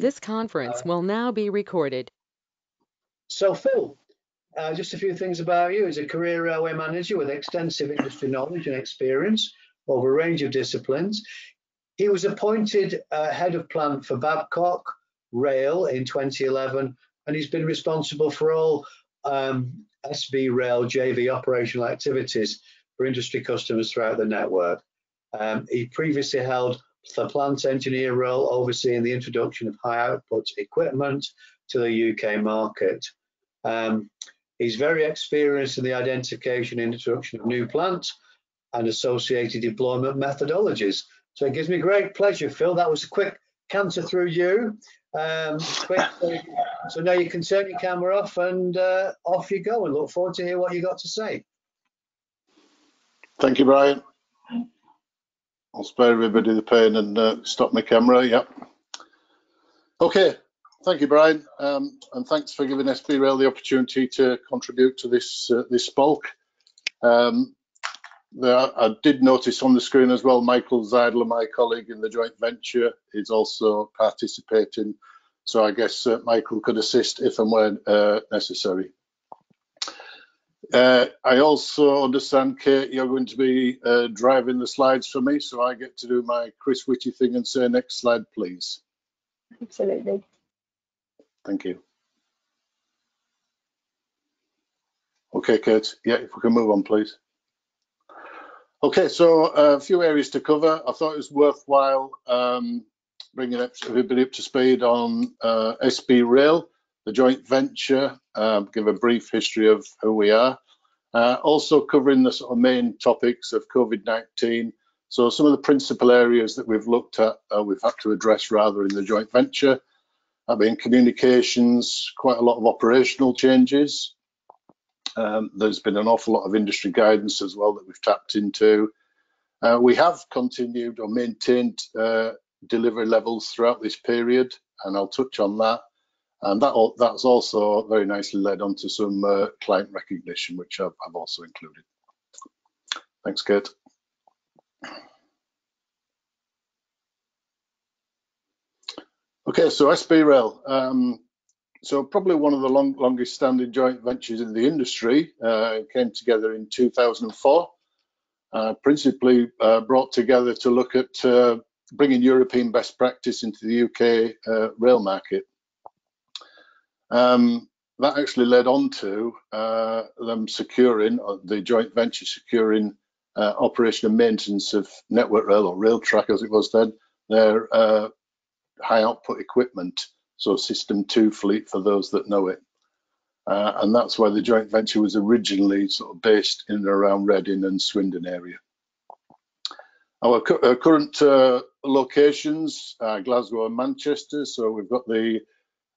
This conference will now be recorded. So, Phil, uh, just a few things about you. He's a career railway manager with extensive industry knowledge and experience over a range of disciplines. He was appointed uh, head of plant for Babcock Rail in 2011, and he's been responsible for all um, SB Rail JV operational activities for industry customers throughout the network. Um, he previously held the plant engineer role overseeing the introduction of high output equipment to the UK market. Um, he's very experienced in the identification and introduction of new plants and associated deployment methodologies. So it gives me great pleasure, Phil. That was a quick canter through you. Um, quick, so now you can turn your camera off and uh, off you go and look forward to hear what you got to say. Thank you, Brian. I'll spare everybody the pain and uh, stop my camera. Yep. Okay. Thank you, Brian, um, and thanks for giving SB Rail the opportunity to contribute to this uh, this SPOLK. Um, there, I did notice on the screen as well, Michael Zeidler, my colleague in the joint venture, is also participating. So I guess uh, Michael could assist if and when uh, necessary. Uh, I also understand, Kate, you're going to be uh, driving the slides for me, so I get to do my Chris Whitty thing and say next slide, please. Absolutely. Thank you. Okay, Kate. Yeah, if we can move on, please. Okay, so uh, a few areas to cover. I thought it was worthwhile um, bringing everybody up to speed on uh, SB Rail the joint venture, um, give a brief history of who we are. Uh, also covering the sort of main topics of COVID-19. So some of the principal areas that we've looked at, uh, we've had to address rather in the joint venture. I mean, communications, quite a lot of operational changes. Um, there's been an awful lot of industry guidance as well that we've tapped into. Uh, we have continued or maintained uh, delivery levels throughout this period, and I'll touch on that. And that that's also very nicely led on to some uh, client recognition, which I've, I've, also included. Thanks, Kate. Okay, so SB Rail. Um, so probably one of the long, longest standing joint ventures in the industry. Uh, came together in 2004, uh, principally uh, brought together to look at uh, bringing European best practice into the UK uh, rail market. Um, that actually led on to uh, them securing, uh, the joint venture securing uh, operation and maintenance of Network Rail or Railtrack as it was then, their uh, high output equipment, so System 2 fleet for those that know it. Uh, and that's why the joint venture was originally sort of based in and around Reading and Swindon area. Our, cu our current uh, locations are Glasgow and Manchester, so we've got the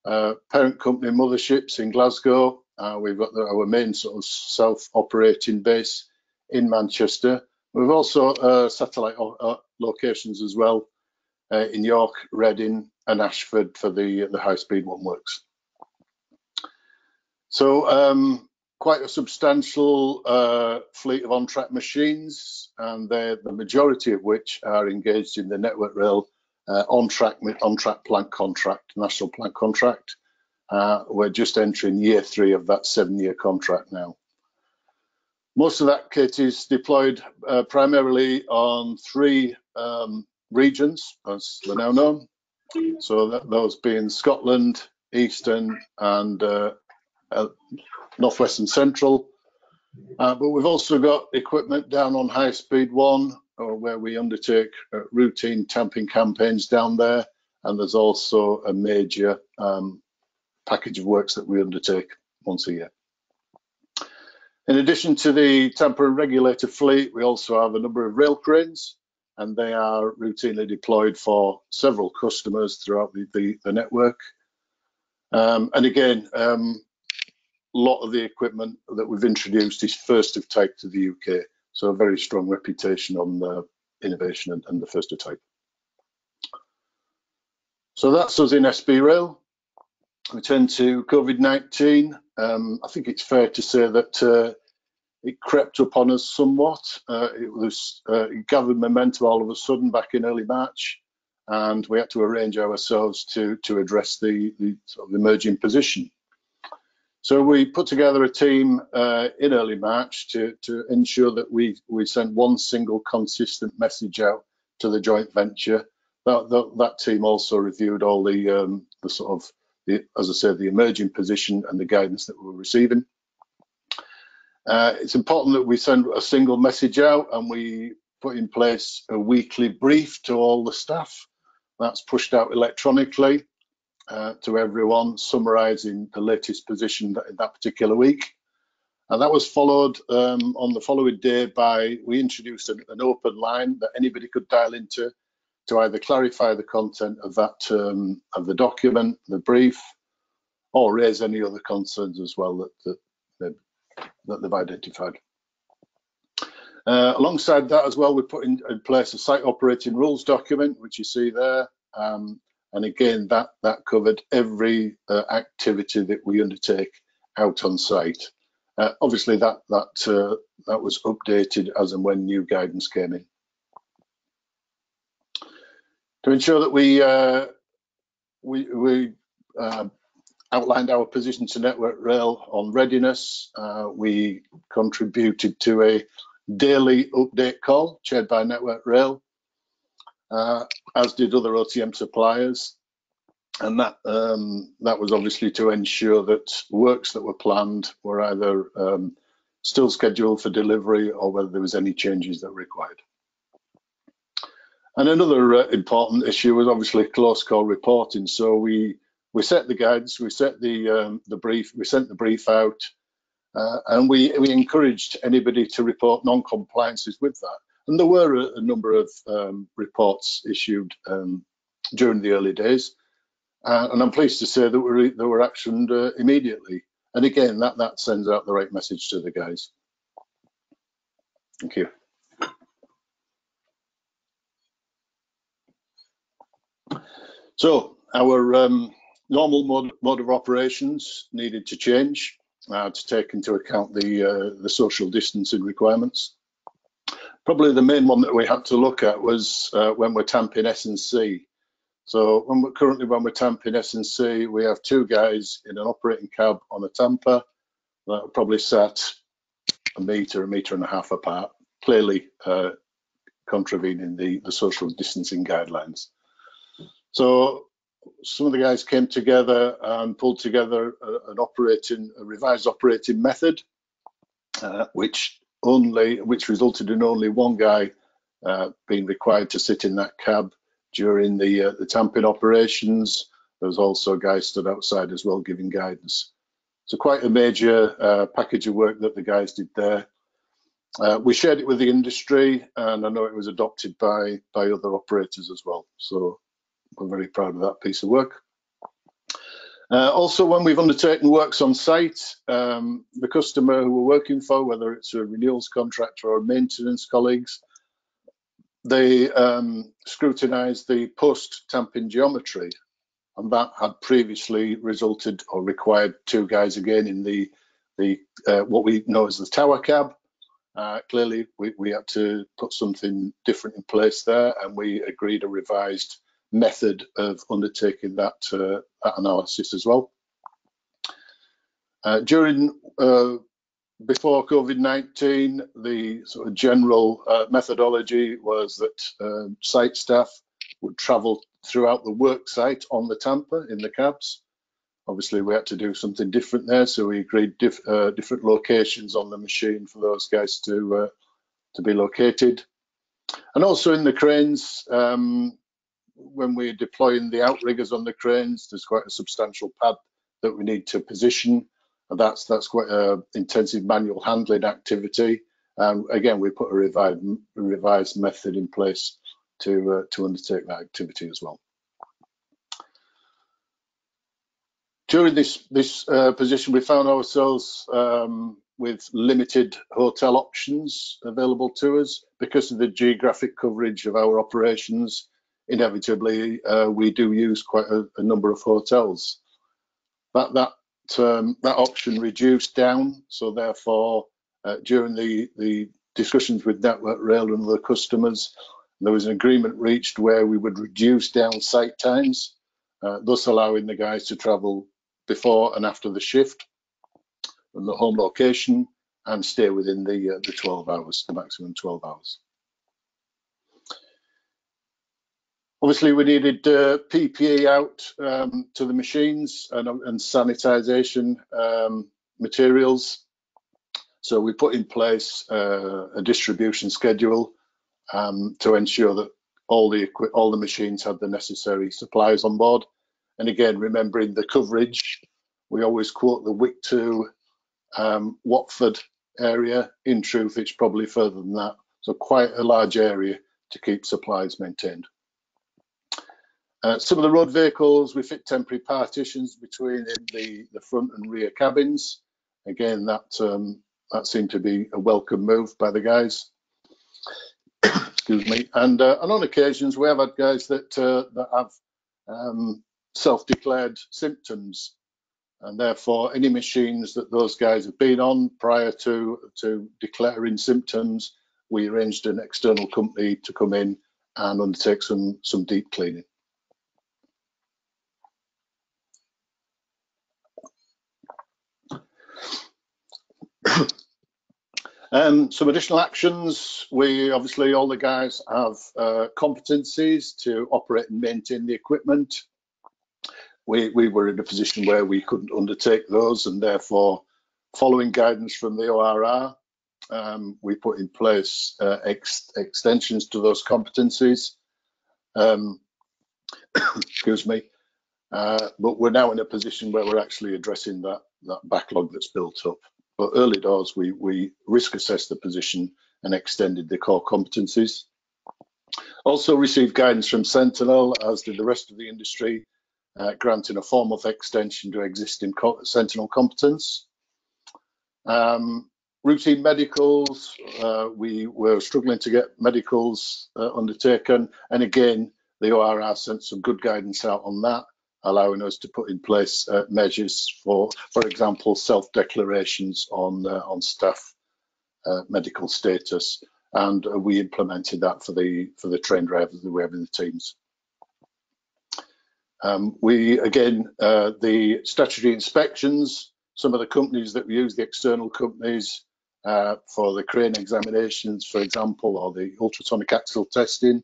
uh, parent company motherships in Glasgow. Uh, we've got the, our main sort of self-operating base in Manchester. We've also uh, satellite uh, locations as well uh, in York, Reading, and Ashford for the the high-speed one works. So um, quite a substantial uh, fleet of on-track machines, and the majority of which are engaged in the Network Rail uh, on track on track plant contract, national plant contract. Uh, we're just entering year three of that seven year contract now. Most of that kit is deployed uh, primarily on three um, regions, as we're now known. So that, those being Scotland, Eastern, and uh, uh, Northwest and Central. Uh, but we've also got equipment down on High Speed 1 or where we undertake uh, routine tamping campaigns down there. And there's also a major um, package of works that we undertake once a year. In addition to the tamper and regulator fleet, we also have a number of rail cranes, and they are routinely deployed for several customers throughout the, the, the network. Um, and again, um, a lot of the equipment that we've introduced is first of type to the UK. So a very strong reputation on the innovation and, and the first of type. So that's us in SB Rail. We turn to COVID-19. Um, I think it's fair to say that uh, it crept upon us somewhat. Uh, it was uh, it gathered momentum all of a sudden back in early March, and we had to arrange ourselves to to address the, the sort of emerging position. So we put together a team uh, in early March to, to ensure that we, we sent one single consistent message out to the joint venture. That, that, that team also reviewed all the, um, the sort of, the, as I said, the emerging position and the guidance that we were receiving. Uh, it's important that we send a single message out and we put in place a weekly brief to all the staff. That's pushed out electronically uh, to everyone, summarising the latest position in that particular week. And that was followed um, on the following day by, we introduced an, an, open line that anybody could dial into to either clarify the content of that um, of the document, the brief, or raise any other concerns as well that, that, they've, that they've identified. Uh, alongside that as well, we put in, in, place a site operating rules document, which you see there. Um, and again, that, that covered every uh, activity that we undertake out on site. Uh, obviously, that that uh, that was updated as and when new guidance came in. To ensure that we uh, we, we uh, outlined our position to Network Rail on readiness, uh, we contributed to a daily update call chaired by Network Rail uh, as did other OTM suppliers. And that um, that was obviously to ensure that works that were planned were either um, still scheduled for delivery or whether there was any changes that were required. And another uh, important issue was obviously close call reporting. So we we set the guides, we set the um, the brief, we sent the brief out, uh, and we we encouraged anybody to report non-compliances with that. And there were a, a number of um, reports issued um, during the early days. Uh, and I'm pleased to say that were, they were actioned uh, immediately. And again, that, that sends out the right message to the guys. Thank you. So our um, normal mode, mode, of operations needed to change uh, to take into account the, uh, the social distancing requirements. Probably the main one that we had to look at was uh, when we're tamping S&C. So when we're, currently when we're tamping S&C, we have two guys in an operating cab on a tamper that are probably sat a metre, a metre and a half apart, clearly uh, contravening the, the social distancing guidelines. So some of the guys came together and pulled together a, an operating, a revised operating method, uh, which only, which resulted in only one guy uh, being required to sit in that cab during the uh, the tamping operations. There was also a guy stood outside as well giving guidance. So quite a major uh, package of work that the guys did there. Uh, we shared it with the industry, and I know it was adopted by by other operators as well. So we're very proud of that piece of work. Uh, also, when we've undertaken works on site, um, the customer who we're working for, whether it's a renewals contractor or maintenance colleagues, they um, scrutinise the post tamping geometry, and that had previously resulted or required two guys again in the the uh, what we know as the tower cab. Uh, clearly, we, we had to put something different in place there, and we agreed a revised method of undertaking that, uh, that analysis as well. Uh, during uh, before COVID-19, the sort of general uh, methodology was that uh, site staff would travel throughout the work site on the tamper in the cabs. Obviously, we had to do something different there, so we agreed uh, different locations on the machine for those guys to to be located. And also in the cranes, um, when we're deploying the outriggers on the cranes, there's quite a substantial pad that we need to position. And that's that's quite an intensive manual handling activity. And again, we put a revised, revised method in place to uh, to undertake that activity as well. During this this uh, position, we found ourselves um, with limited hotel options available to us because of the geographic coverage of our operations inevitably uh, we do use quite a, a, number of hotels. That that um, that option reduced down, so therefore uh, during the the discussions with Network Rail and other customers, There was an agreement reached where we would reduce down site times, uh, thus allowing the guys to travel before and after the shift from the home location and stay within the, uh, the 12 hours, the maximum 12 hours. Obviously, we needed uh, PPE out um, to the machines and, and sanitisation um, materials. So we put in place uh, a distribution schedule um, to ensure that all the all the machines had the necessary supplies on board. And again, remembering the coverage, we always quote the Wick to um, Watford area. In truth, it's probably further than that. So quite a large area to keep supplies maintained. Uh, some of the road vehicles, we fit temporary partitions between the, the front and rear cabins. Again, that um, that seemed to be a welcome move by the guys. Excuse me. And, uh, and on occasions, we have had guys that uh, that have um, self-declared symptoms, and therefore any machines that those guys have been on prior to to declaring symptoms, we arranged an external company to come in and undertake some some deep cleaning. Um, some additional actions. We obviously all the guys have uh, competencies to operate and maintain the equipment. We, we were in a position where we couldn't undertake those and therefore following guidance from the ORR, um, we put in place uh, ex extensions to those competencies. Um, excuse me. Uh, but we're now in a position where we're actually addressing that, that backlog that's built up. But early doors, we, we risk assessed the position and extended the core competencies. Also received guidance from Sentinel, as did the rest of the industry, uh, granting a four month extension to existing co Sentinel competence. Um, routine medicals, uh, we were struggling to get medicals uh, undertaken. And again, the ORR sent some good guidance out on that allowing us to put in place uh, measures for, for example, self-declarations on uh, on staff uh, medical status, and uh, we implemented that for the for the train drivers that we have in the teams. Um, we again uh, the statutory inspections. Some of the companies that we use, the external companies uh, for the crane examinations, for example, or the ultrasonic axle testing,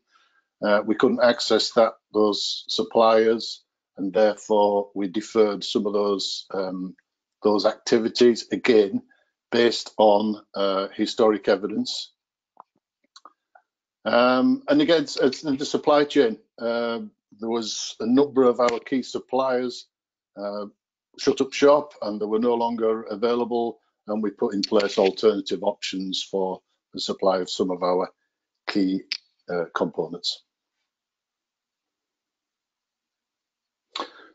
we couldn't access that those suppliers and therefore we deferred some of those um, those activities again based on uh, historic evidence. Um, and again, it's, the supply chain. Uh, there was a number of our key suppliers uh, shut up shop and they were no longer available and we put in place alternative options for the supply of some of our key uh, components.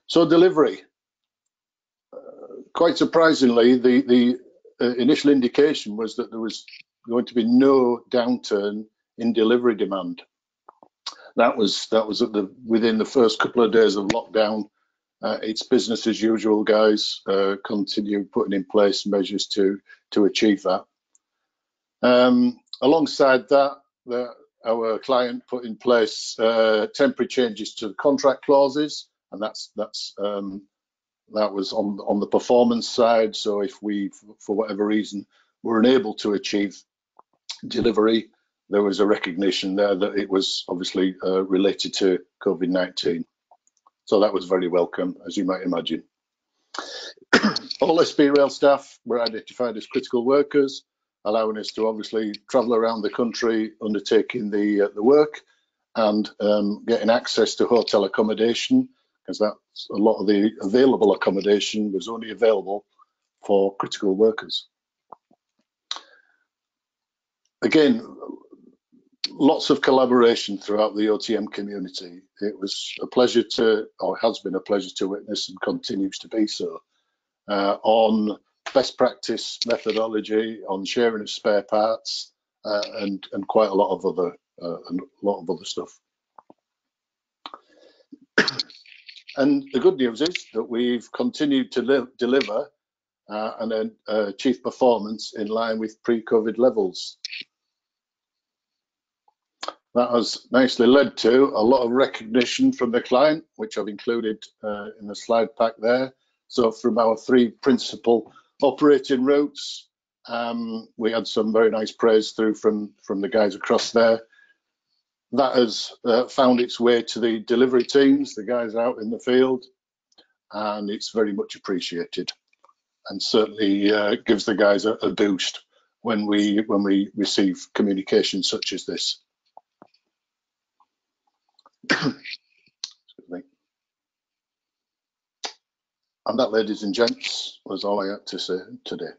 So delivery, uh, quite surprisingly, the, the uh, initial indication was that there was going to be no downturn in delivery demand. That was that was the, within the first couple of days of lockdown. Uh, it's business as usual, guys. Uh, continue putting in place measures to to achieve that. Um, alongside that, the, our client put in place uh, temporary changes to the contract clauses and that's that's um, that was on on the performance side. So if we, for whatever reason, were unable to achieve delivery, there was a recognition there that it was obviously uh, related to COVID-19. So that was very welcome, as you might imagine. All SB Rail staff were identified as critical workers, allowing us to obviously travel around the country undertaking the uh, the work and um, getting access to hotel accommodation because that's a lot of the available accommodation was only available for critical workers. Again, lots of collaboration throughout the OTM community. It was a pleasure to, or has been a pleasure to witness and continues to be so, uh, on best practice methodology, on sharing of spare parts, uh, and, and quite a lot of other, uh, a lot of other stuff. And the good news is that we've continued to live, deliver uh, and then uh, achieve performance in line with pre-COVID levels. that has nicely led to a lot of recognition from the client, which I've included uh, in the slide pack there. So from our three principal operating routes, um, we had some very nice praise through from, from the guys across there. That has uh, found its way to the delivery teams, the guys out in the field, and it's very much appreciated and certainly uh, gives the guys a, a boost when we when we receive communication such as this. And that, ladies and gents, was all I had to say today.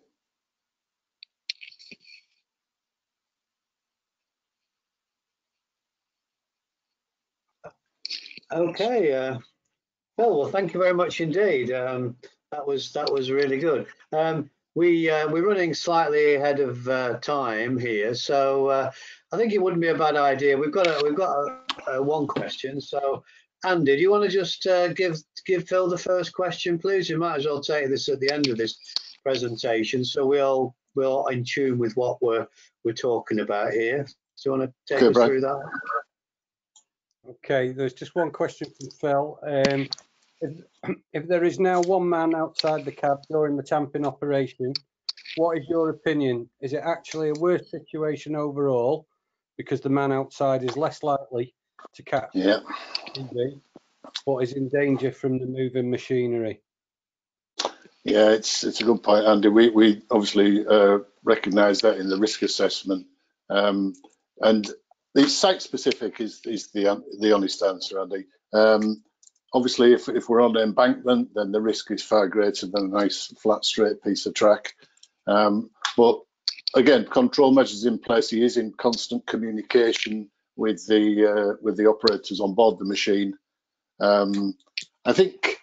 Okay, uh, Phil. Well, thank you very much indeed. Um, that was that was really good. Um, we uh, we're running slightly ahead of uh, time here, so uh, I think it wouldn't be a bad idea. We've got a, we've got a, a one question. So, Andy, do you want to just uh, give give Phil the first question, please? You might as well take this at the end of this presentation, so we all we're all in tune with what we're we're talking about here. Do you want to take Okay, us through that? Okay, there's just one question from Phil. Um, if, if there is now one man outside the cab during the tamping operation, what is your opinion? Is it actually a worse situation overall because the man outside is less likely to catch Yeah, but is in danger from the moving machinery? yeah, it's it's a good point, Andy. We we obviously uh, recognise that in the risk assessment, um, and the site specific is is the the honest answer, Andy. Um, obviously, if if we're on the embankment, then the risk is far greater than a nice flat straight piece of track. Um, but again, control measures in place. He is in constant communication with the uh, with the operators on board the machine. Um, I think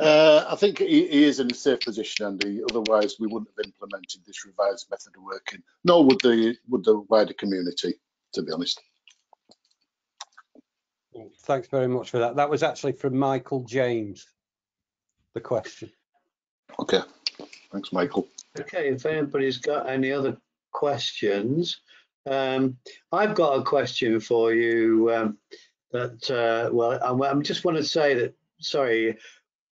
uh, I think he, he is in a safe position, Andy. Otherwise, we wouldn't have implemented this revised method of working. Nor would the would the wider community, to be honest. Thanks very much for that. That was actually from Michael James, the question. Okay, thanks, Michael. Okay, if anybody's got any other questions, um, I've got a question for you. Um, that uh, well, I'm, I'm just want to say that sorry,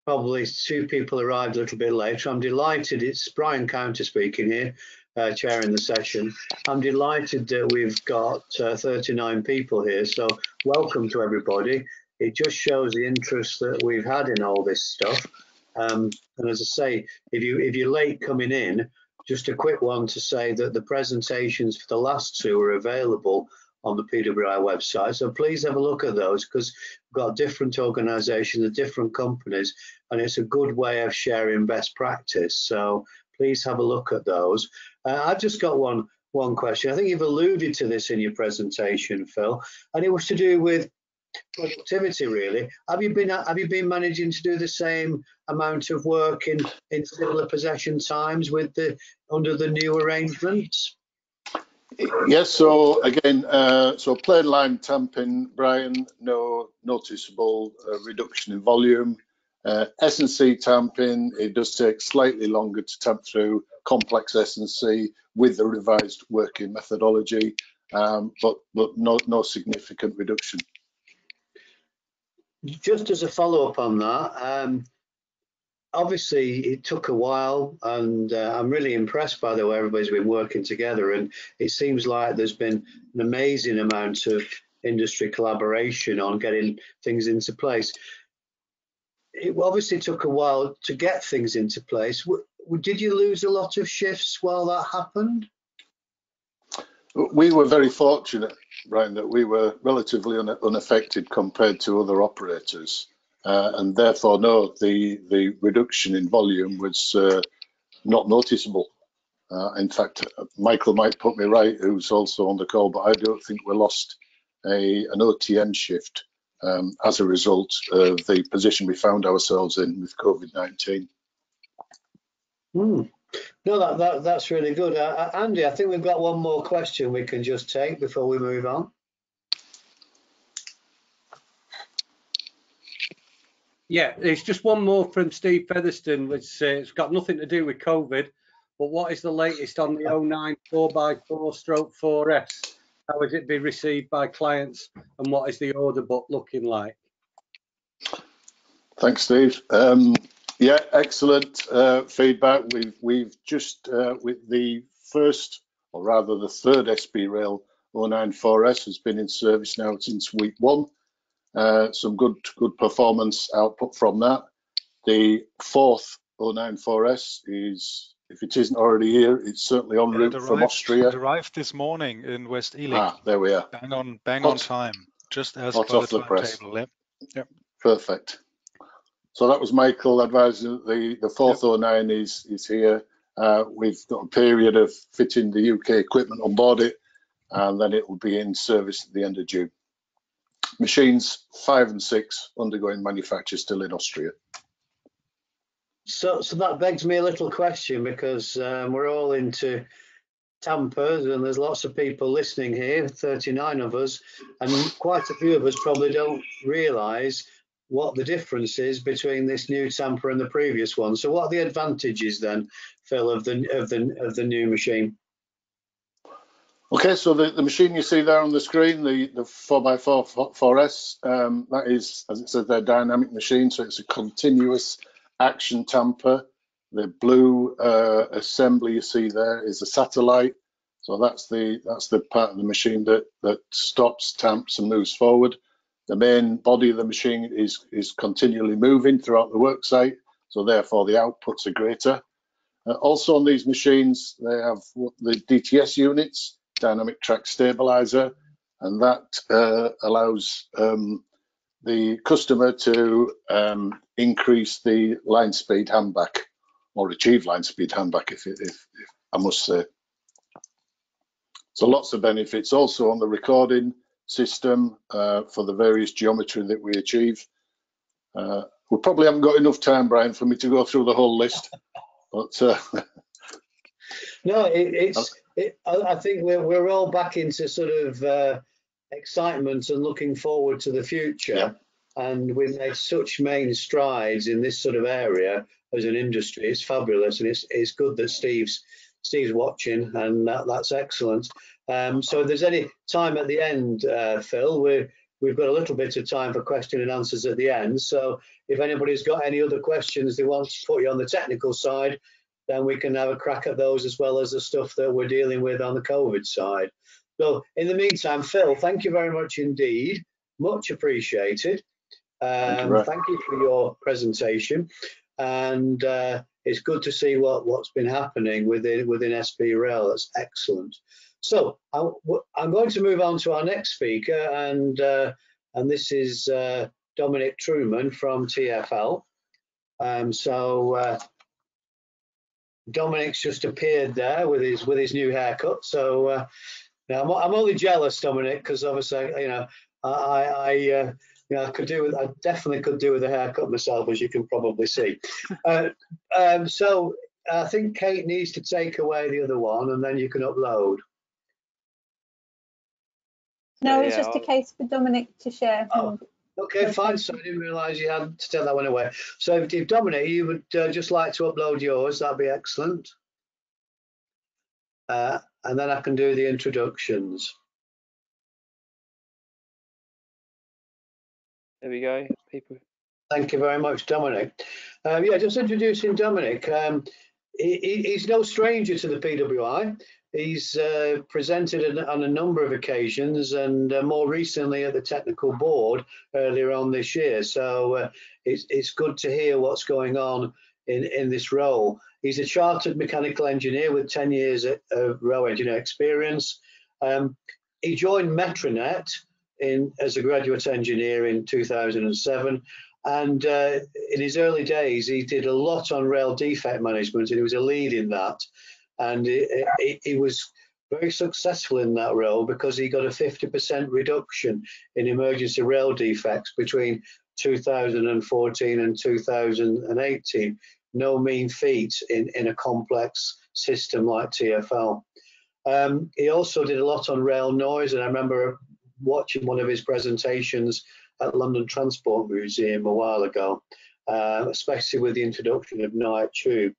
probably two people arrived a little bit later. I'm delighted. It's Brian Counter speaking here, uh, chairing the session. I'm delighted that we've got uh, 39 people here. So welcome to everybody. It just shows the interest that we've had in all this stuff. Um, and as I say, if you if you're late coming in, just a quick one to say that the presentations for the last two are available on the PWI website. So please have a look at those because we've got different organisations and different companies, and it's a good way of sharing best practice. So please have a look at those. Uh, I've just got one one question. I think you've alluded to this in your presentation, Phil, and it was to do with productivity really have you been have you been managing to do the same amount of work in in similar possession times with the under the new arrangements Yes, so again, uh, so plain line tamping, Brian, no noticeable uh, reduction in volume. Uh, S&C tamping, it does take slightly longer to tamp through complex S&C with the revised working methodology, um, but but no no significant reduction. just as a follow-up on that um obviously it took a while and uh, i'm really impressed by the way everybody's been working together and it seems like there's been an amazing amount of industry collaboration on getting things into place it obviously took a while to get things into place. Did you lose a lot of shifts while that happened? We were very fortunate, Brian, that we were relatively un unaffected compared to other operators, uh, and therefore, no, the the reduction in volume was uh, not noticeable. Uh, in fact, Michael might put me right, who's also on the call, but I don't think we lost a an OTM shift um, as a result of the position we found ourselves in with COVID-19. Hmm. No, that, that that's really good. Uh, uh, Andy, I think we've got one more question we can just take before we move on. Yeah, it's just one more from Steve Featherstone, which uh, it's got nothing to do with COVID. But what is the latest on the 09 4x4 stroke 4S how is it be received by clients and what is the order book looking like? Thanks, Steve. Um, yeah, excellent uh, feedback. We've we've just uh, with the first, or rather the third SB Rail 094S has been in service now since week one. Uh, some good good performance output from that. The fourth 094S is, if it isn't already here, it's certainly en route it from Austria. It arrived this morning in West Ealing. Ah, there we are. Bang on, bang Hot- on time. Just as hot off the the press. timetable. Yep. Perfect. So that was Michael advising that the, the fourth 09 is, is here. Uh, we've got a period of fitting the UK equipment on board it, and then it will be in service at the end of June. Machines five and six undergoing manufacture still in Austria. So, so that begs me a little question because um, we're all into tampers and there's lots of people listening here, 39 of us, and quite a few of us probably don't realise what the difference is between this new tamper and the previous one. So, what are the advantages then, Phil, of the of the of the new machine? Okay, so the, the machine you see there on the screen, the, the 4x4 4S, um, that is, as it says, their dynamic machine, so it's a continuous action tamper. The blue uh, assembly you see there is a satellite, so that's the that's the part of the machine that that stops, tamps, and moves forward. The main body of the machine is is continually moving throughout the worksite, so therefore the outputs are greater. Uh, also on these machines, they have the DTS units, dynamic track stabilizer, and that uh, allows um, the customer to um, increase the line speed handback or achieve line speed handback, if, if, if I must say. So lots of benefits also on the recording system uh, for the various geometry that we achieve. Uh, we probably haven't got enough time, Brian, for me to go through the whole list, but uh, No, it, it's. It, I, I think we're we're all back into sort of uh, excitement and looking forward to the future. And we've made such main strides in this sort of area as an industry. It's fabulous, and it's it's good that Steve's Steve's watching, and that, that's excellent. Um, so if there's any time at the end, uh, Phil, we're we've got a little bit of time for question and answers at the end. So if anybody's got any other questions they want to put you on the technical side, then we can have a crack at those as well as the stuff that we're dealing with on the COVID side. So in the meantime, Phil, thank you very much indeed. Much appreciated. Thank you, Um, thank you for your presentation. And uh, it's good to see what, what's been happening within, within SB Rail. That's excellent. So I, am going to move on to our next speaker, and uh, and this is uh, Dominic Trueman from TFL. Um, so uh, Dominic's just appeared there with his with his new haircut. So uh, now I'm, I'm only jealous, Dominic, because obviously you know I I you know I could do with I definitely could do with a haircut myself, as you can probably see. uh, um, so I think Kate needs to take away the other one, and then you can upload. No, Yeah, it's just a I'll- case for Dominic to share. Oh. Okay, fine. So I didn't realise you had to take that one away. So if, if Dominic, you would uh, just like to upload yours, that'd be excellent. Uh, and then I can do the introductions. There we go. People. Thank you very much, Dominic. Um, yeah, just introducing Dominic. Um, he, he- he's no stranger to the PWI. He's uh, presented on a number of occasions and uh, more recently at the technical board earlier on this year. So uh, it's, it's good to hear what's going on in, in this role. He's a chartered mechanical engineer with 10 years of rail engineer experience. Um, he joined Metronet in, as a graduate engineer in 2007 and uh, in his early days, he did a lot on rail defect management, and he was a lead in that. And he, was very successful in that role because he got a 50% reduction in emergency rail defects between 2014 and 2018. No mean feat in, in a complex system like TFL. Um, he also did a lot on rail noise, and I remember watching one of his presentations at London Transport Museum a while ago, uh, especially with the introduction of Night Tube.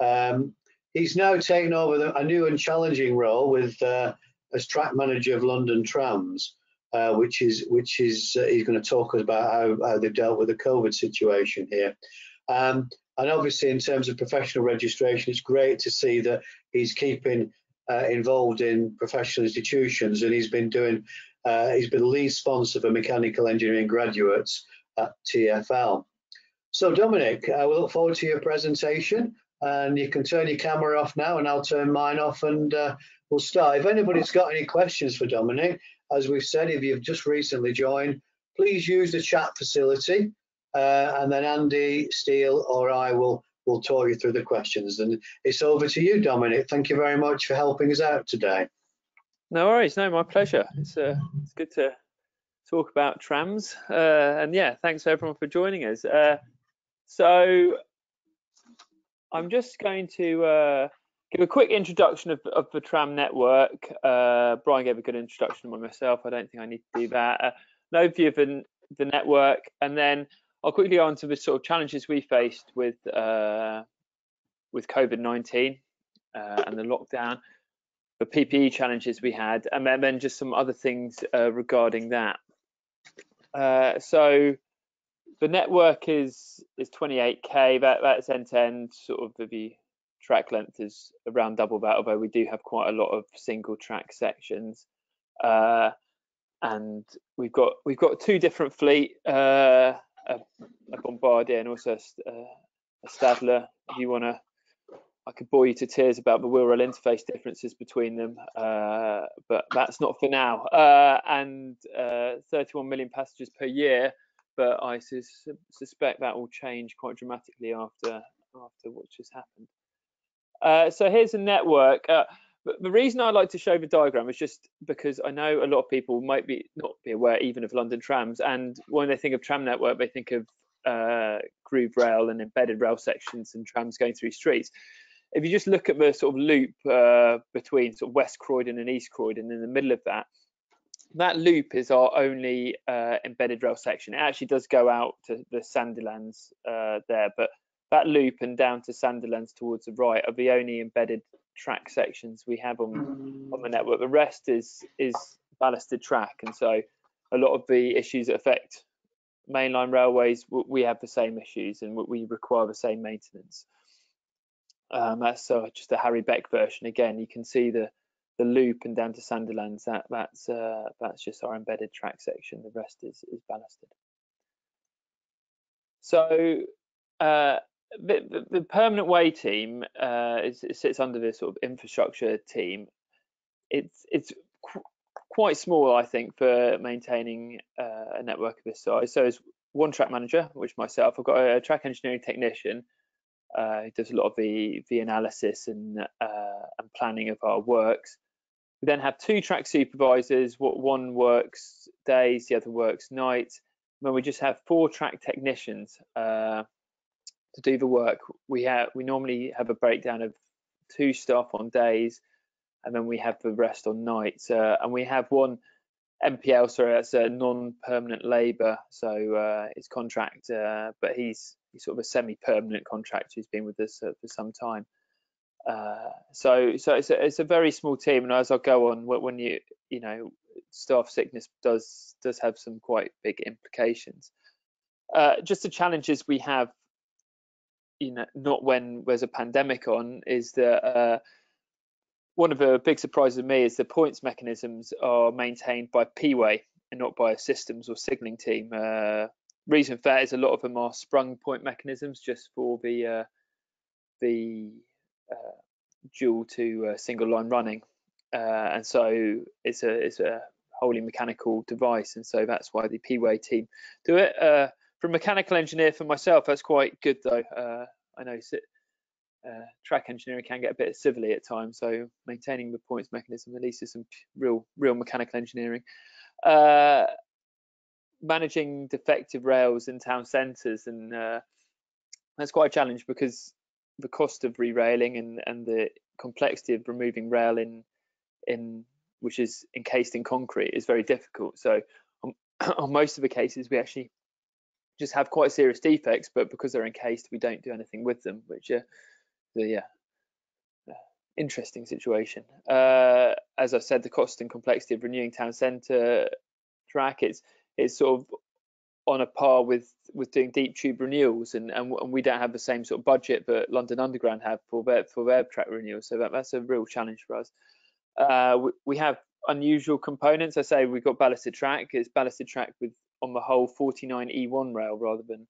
Um, he's now taken over a new and challenging role with uh, as track manager of London Trams, uh, which is which is uh, he's going to talk about how, how they've dealt with the COVID situation here. Um, and obviously, in terms of professional registration, it's great to see that he's keeping uh, involved in professional institutions, and he's been doing. Uh, he's been the lead sponsor for mechanical engineering graduates at TFL. So, Dominic, uh, we look forward to your presentation, and you can turn your camera off now, and I'll turn mine off, and uh, we'll start. If anybody's got any questions for Dominic, as we've said, if you've just recently joined, please use the chat facility uh, and then Andy, Steele, or I will will talk you through the questions. And it's over to you, Dominic. Thank you very much for helping us out today. No worries, no, my pleasure. It's uh, it's good to talk about trams, uh, and yeah, thanks everyone for joining us. Uh, so I'm just going to uh, give a quick introduction of, of the tram network. Uh, Brian gave a good introduction by myself. I don't think I need to do that. Uh, an overview of the, the network, and then I'll quickly go on to the sort of challenges we faced with uh, with COVID-19 uh, and the lockdown, the PPE challenges we had, and then, then just some other things uh, regarding that. Uh, so the network is is 28k. That that's end to end. Sort of the track length is around double that, although we do have quite a lot of single track sections. Uh, and we've got we've got two different fleet. Uh, a, a Bombardier and also a, a Stadler. If you want to, I could bore you to tears about the wheel rail interface differences between them, uh, but that's not for now. Uh, and uh, 31 million passengers per year, but I sus suspect that will change quite dramatically after after what just happened. Uh, so here's a network. Uh, the reason I like to show the diagram is just because I know a lot of people might be not be aware even of London trams, and when they think of tram network, they think of uh, groove rail and embedded rail sections and trams going through streets. If you just look at the sort of loop uh, between sort of West Croydon and East Croydon, in the middle of that, that loop is our only uh, embedded rail section. It actually does go out to the Sandilands uh, there, but that loop and down to Sandilands towards the right are the only embedded track sections we have on on the network. The rest is is ballasted track, and so a lot of the issues that affect mainline railways, we have the same issues, and we require the same maintenance. Um, that's so just a Harry Beck version. Again, you can see the the loop and down to Sandilands. That that's uh, that's just our embedded track section. The rest is is ballasted. So uh, the, the, permanent way team uh, is, sits under this sort of infrastructure team. It's it's qu quite small, I think, for maintaining uh, a network of this size. So it's one track manager, which myself, I've got a track engineering technician uh, does a lot of the the analysis and uh, and planning of our works. We then have two track supervisors. One works days, the other works nights. And then we just have four track technicians. Uh, to do the work, we have we normally have a breakdown of two staff on days, and then we have the rest on nights. Uh, and we have one NPL, sorry, that's a non-permanent labour, so uh, it's contract, uh, but he's he's sort of a semi-permanent contractor who's been with us uh, for some time. Uh, so so it's a, it's a very small team, and as I go on, when you you know staff sickness does does have some quite big implications. Uh, just the challenges we have you know not when there's a pandemic on is that uh, one of the big surprises of me is the points mechanisms are maintained by P-way and not by a systems or signaling team. Uh, reason for that is a lot of them are sprung point mechanisms just for the uh, the uh, dual to uh, single line running, uh, and so it's a it's a wholly mechanical device, and so that's why the P-way team do it for a mechanical engineer for myself, that's quite good though. Uh, I know uh, track engineering can get a bit civilly at times, so maintaining the points mechanism at releases some real, real mechanical engineering. Uh, managing defective rails in town centres, and uh, that's quite a challenge because the cost of re-railing and, and the complexity of removing rail in in which is encased in concrete is very difficult. So on, on most of the cases, we actually just have quite serious defects, but because they're encased, we don't do anything with them, which uh, the yeah, interesting situation. Uh, as I said, the cost and complexity of renewing town centre track it's it's sort of on a par with with doing deep tube renewals, and and, and we don't have the same sort of budget that London Underground have for their for their track renewals. So that, that's a real challenge for us. Uh, we, we have unusual components. I say we've got ballasted track. It's ballasted track with on the whole 49 E1 rail rather than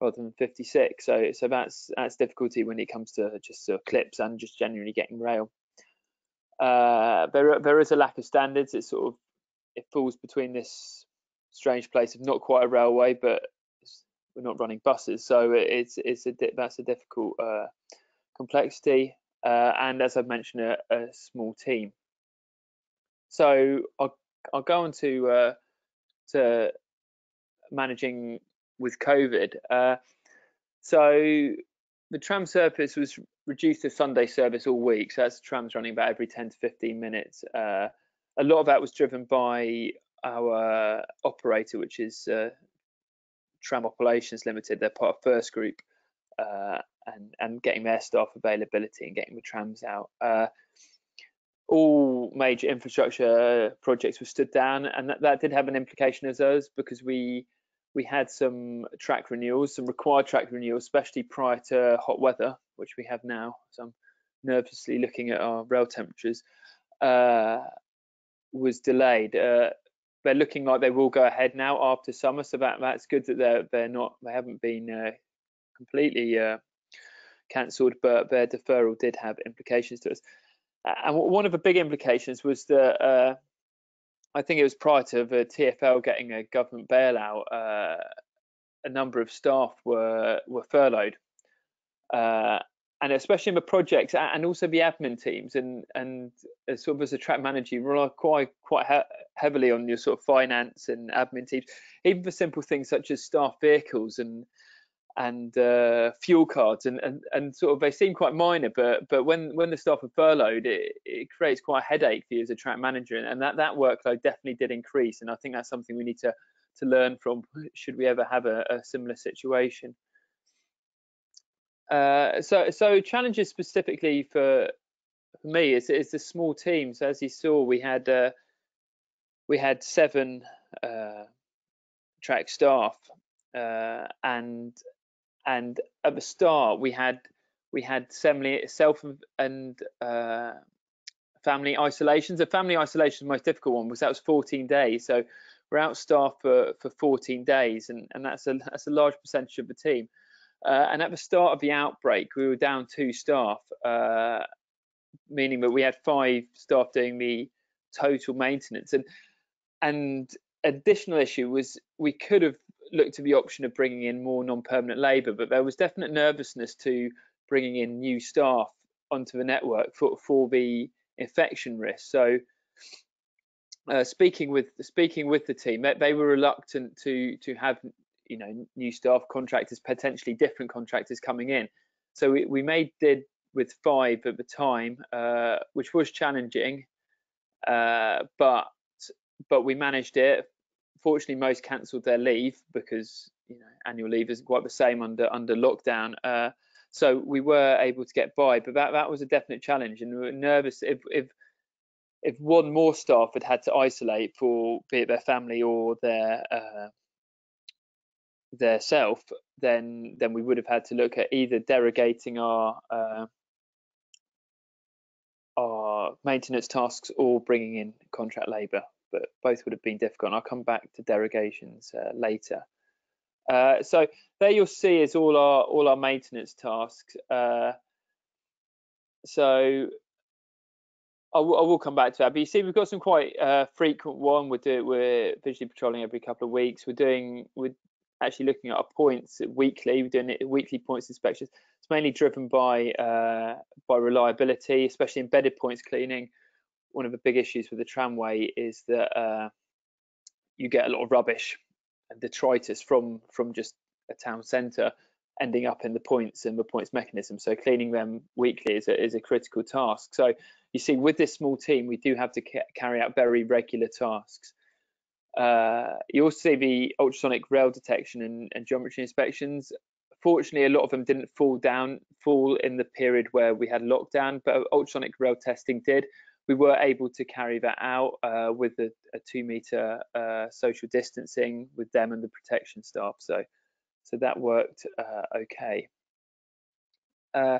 rather than 56. So so that's that's difficulty when it comes to just clips and just generally getting rail. Uh, there there is a lack of standards. It sort of it falls between this strange place of not quite a railway, but we're not running buses, so it's it's a that's a difficult uh, complexity. Uh, and as I've mentioned, a, a, small team. So I'll I'll go on to uh, to managing with COVID. Uh, so the tram service was reduced to Sunday service all week. So that's trams running about every 10 to 15 minutes. Uh, a lot of that was driven by our operator, which is uh, Tram Operations Limited. They're part of First Group, uh, and and getting their staff availability and getting the trams out. Uh, all major infrastructure projects were stood down, and that, that did have an implication as us because we we had some track renewals, some required track renewals, especially prior to hot weather, which we have now. So I'm nervously looking at our rail temperatures. Uh, was delayed. Uh, they're looking like they will go ahead now after summer, so that that's good that they're they're not they haven't been uh, completely uh, cancelled, but their deferral did have implications to us. And one of the big implications was that uh, I think it was prior to the TFL getting a government bailout, uh, a number of staff were were furloughed, uh, and especially in the projects and also the admin teams and and as sort of as a track manager you rely quite quite he heavily on your sort of finance and admin teams. Even for simple things such as staff vehicles and and uh, fuel cards and, and and sort of they seem quite minor but but when when the staff are furloughed it, it creates quite a headache for you as a track manager and, that that workload definitely did increase and i think that's something we need to to learn from should we ever have a, a similar situation uh, so, so challenges specifically for for me is is the small teams. As you saw, we had uh, we had seven uh, track staff, uh, and and at the start we had we had family self and uh, family isolations. The family isolation, the most difficult one, was that was 14 days. So we're out staff for for 14 days, and and that's a that's a large percentage of the team. Uh, and at the start of the outbreak, we were down two staff, uh, meaning that we had five staff doing the total maintenance. And and additional issue was we could have looked at the option of bringing in more non-permanent labour, but there was definite nervousness to bringing in new staff onto the network for for the infection risk. So. Uh, speaking with speaking with the team, they, they were reluctant to to have you know new staff contractors potentially different contractors coming in so we, we made did with five at the time uh, which was challenging uh, but but we managed it fortunately most cancelled their leave because you know annual leave isn't quite the same under under lockdown uh, so we were able to get by but that that was a definite challenge and we were nervous if if if one more staff had had to isolate for be it their family or their uh, their self, then then we would have had to look at either derogating our uh, our maintenance tasks or bringing in contract labour. But both would have been difficult. And I'll come back to derogations uh, later. Uh, so there you'll see is all our all our maintenance tasks. Uh, so I will come back to that. But you see, we've got some quite uh, frequent one. We're, we're visually patrolling every couple of weeks. We're doing we're actually looking at our points weekly. We're doing weekly points inspections. It's mainly driven by uh, by reliability, especially embedded points cleaning. One of the big issues with the tramway is that uh, you get a lot of rubbish and detritus from from just a town centre ending up in the points and the points mechanism. So cleaning them weekly is a, is a critical task. So you see, with this small team, we do have to ca carry out very regular tasks. Uh, you also see the ultrasonic rail detection and, and, geometry inspections. fortunately, a lot of them didn't fall down, fall in the period where we had lockdown, but ultrasonic rail testing did. We were able to carry that out uh, with a, a, two meter uh, social distancing with them and the protection staff. So, so that worked uh, okay. Uh,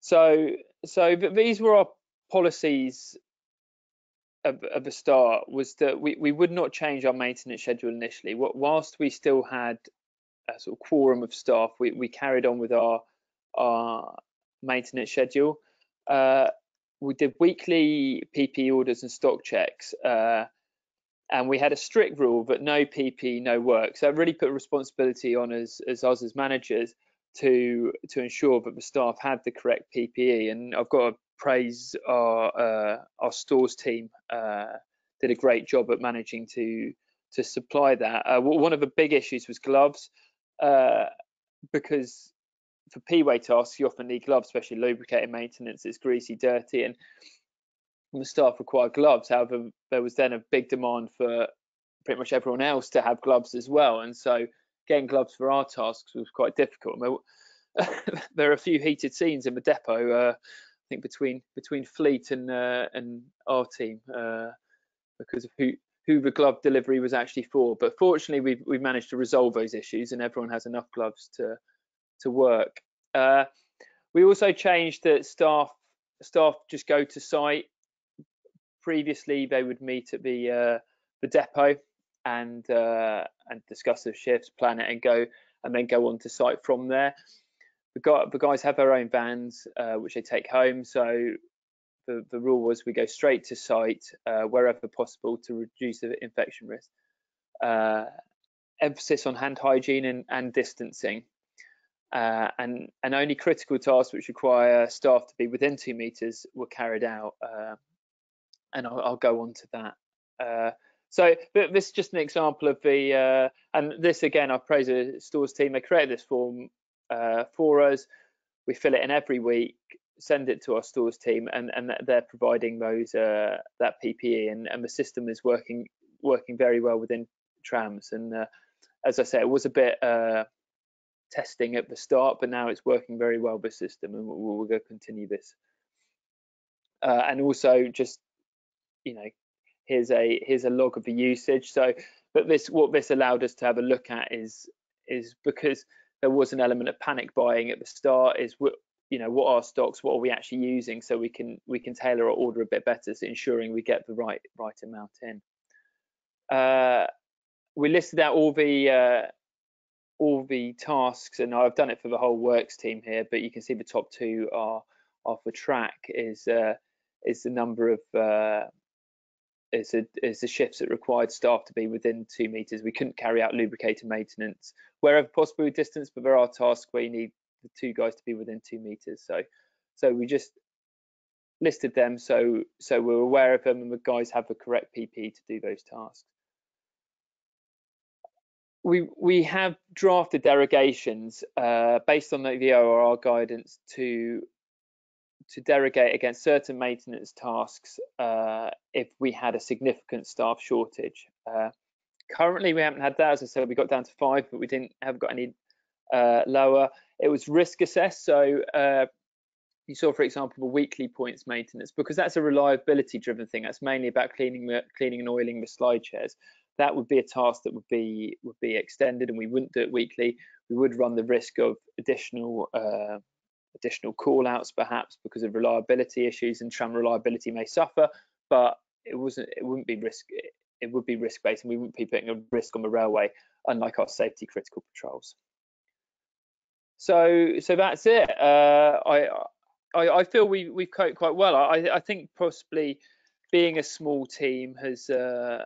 so, so these were our policies of the start was that we, we would not change our maintenance schedule initially. What whilst we still had a sort of quorum of staff, we, we carried on with our our maintenance schedule. Uh, we did weekly PP orders and stock checks, uh, and we had a strict rule that no PP, no work. So it really put responsibility on us as us as managers to to ensure that the staff had the correct PPE. And I've got to praise our uh, our stores team. Uh, did a great job at managing to to supply that. Uh, one of the big issues was gloves, uh, because for P-way tasks you often need gloves, especially lubricating maintenance. It's greasy, dirty, and the staff require gloves. However, there was then a big demand for pretty much everyone else to have gloves as well, and so getting gloves for our tasks was quite difficult. there are a few heated scenes in the depot. Uh, I think between between Fleet and uh, and our team uh, because of who who the glove delivery was actually for. But fortunately, we've we've managed to resolve those issues, and everyone has enough gloves to to work. Uh, we also changed that staff staff just go to site. Previously, they would meet at the uh, the depot and uh, and discuss the shifts, plan it, and go and then go on to site from there. The, guy, the guys have their own vans uh, which they take home, so the, the rule was we go straight to site uh, wherever possible to reduce the infection risk. Uh, emphasis on hand hygiene and, and distancing. Uh, and, and only critical tasks which require staff to be within two meters were carried out. Uh, and I'll, I'll, go on to that. Uh, so this is just an example of the, uh, and this again, I praise the stores team. They created this form uh, for us. We fill it in every week, send it to our stores team, and, and they're providing those uh, that PPE, and, and the system is working working very well within trams. And as I said, it was a bit testing at the start, but now it's working very well the system, and we'll, we'll go continue this. Uh, and also just you know here's a here's a log of the usage. So, but this what this allowed us to have a look at is is because there was an element of panic buying at the start. Is what you know what are stocks, what are we actually using, so we can we can tailor our order a bit better, so ensuring we get the right right amount in. Uh, we listed out all the uh, all the tasks, and I've done it for the whole works team here, but you can see the top two are are for track is uh, is the number of uh, is a, is the shifts that required staff to be within two meters. We couldn't carry out lubricator maintenance wherever possible with distance, but there are tasks where you need the two guys to be within two meters. So so we just listed them so so we're aware of them and the guys have the correct PP to do those tasks we we have drafted derogations uh, based on the, the ORR guidance to to derogate against certain maintenance tasks uh, if we had a significant staff shortage. Uh, currently, we haven't had that. As I said, we got down to five, but we didn't have got any uh, lower. It was risk assessed, so uh, you saw, for example, the weekly points maintenance because that's a reliability driven thing. That's mainly about cleaning cleaning and oiling the slide chairs that would be a task that would be would be extended and we wouldn't do it weekly. We would run the risk of additional uh, additional call outs perhaps because of reliability issues and tram reliability may suffer but it wasn't it wouldn't be risk it would be risk based and we wouldn't be putting a risk on the railway unlike our safety critical patrols. So so that's it. Uh, I, I, I feel we we've coped quite well. I I think possibly being a small team has uh,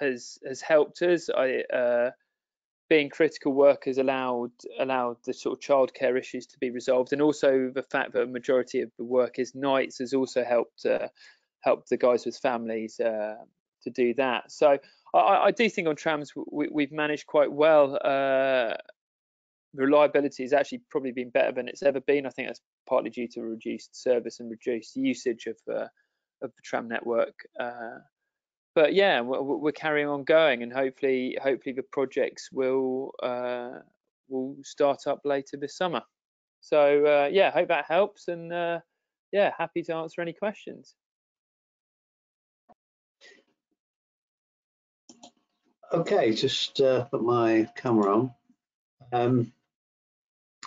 has has helped us. I uh, being critical workers allowed allowed the sort of childcare issues to be resolved, and also the fact that a majority of the work is nights has also helped uh, helped the guys with families uh, to do that. So I, I, do think on trams we, have managed quite well. Uh, reliability has actually probably been better than it's ever been. I think that's partly due to reduced service and reduced usage of uh, of the tram network. But yeah, we're, carrying on going, and hopefully, hopefully the projects will uh, will start up later this summer. So uh, yeah, hope that helps, and uh, yeah, happy to answer any questions. Okay, just uh, put my camera on. Um,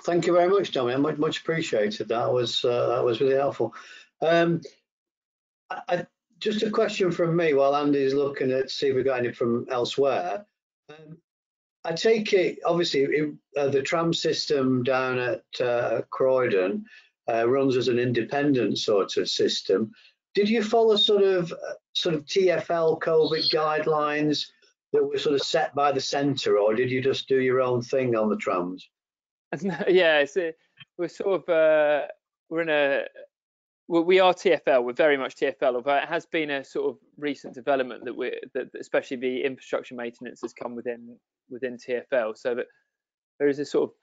thank you very much, Dominic. Much, much appreciated. That was uh, that was really helpful. Um, I, just a question from me while Andy's looking at see if we got any from elsewhere. Um, I take it, obviously, it, uh, the tram system down at uh, Croydon uh, runs as an independent sort of system. Did you follow sort of uh, sort of TFL COVID guidelines that were sort of set by the centre, or did you just do your own thing on the trams? yeah, a, we're sort of uh, we're in a well, we are TFL. We're very much TFL, although it has been a sort of recent development that we that especially the infrastructure maintenance has come within within TFL, so that there is a sort of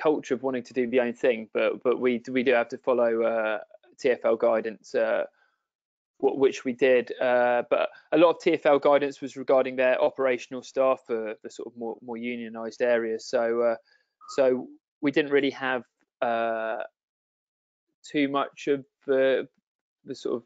culture of wanting to do the own thing, but but we we do have to follow uh, TFL guidance. Uh, which we did. Uh, but a lot of TFL guidance was regarding their operational staff for the sort of more, more unionised areas. So, uh, so we didn't really have uh, too much of the, the sort of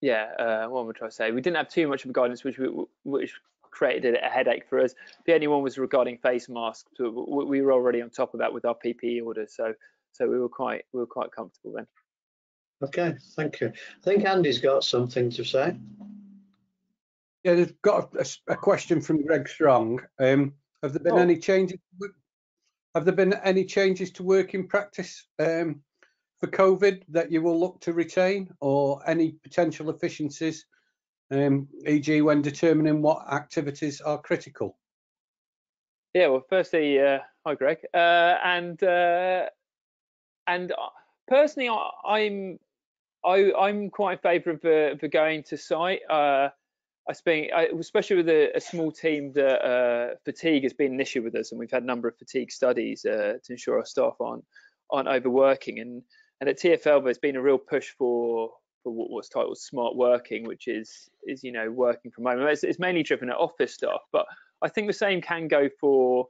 yeah, uh, what am I trying to say? We didn't have too much of a guidance, which which created a headache for us. The only one was regarding face masks. So we were already on top of that with our PPE orders, so so we were quite we were quite comfortable then. Okay, thank you. I think Andy's got something to say. Yeah, they've got a, a question from Greg Strong. Um, have there been oh. any changes? Have there been any changes to working practice um, for COVID that you will look to retain, or any potential efficiencies, um, e.g., when determining what activities are critical? Yeah, well, firstly, uh, hi Greg, uh, and uh, and uh, personally, I, am I, I'm quite in favour of, uh, of going to site. I think, especially with a, a small team, that uh, fatigue has been an issue with us, and we've had a number of fatigue studies uh, to ensure our staff aren't aren't overworking. And and at TFL, there's been a real push for for what, what's titled smart working, which is is you know working from home. It's, it's mainly driven at office staff, but I think the same can go for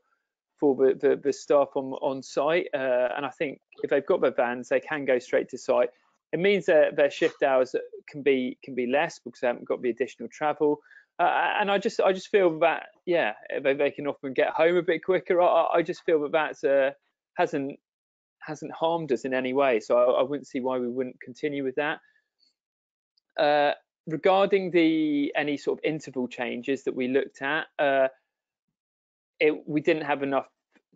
for the, the, the staff on on site. Uh, and I think if they've got their vans, they can go straight to site it means that their shift hours can be can be less because they haven't got the additional travel. Uh, and I just I just feel that yeah they, they can often get home a bit quicker. I, I just feel that that's uh, hasn't hasn't harmed us in any way. So I, I, wouldn't see why we wouldn't continue with that. Uh, regarding the any sort of interval changes that we looked at, uh, it, we didn't have enough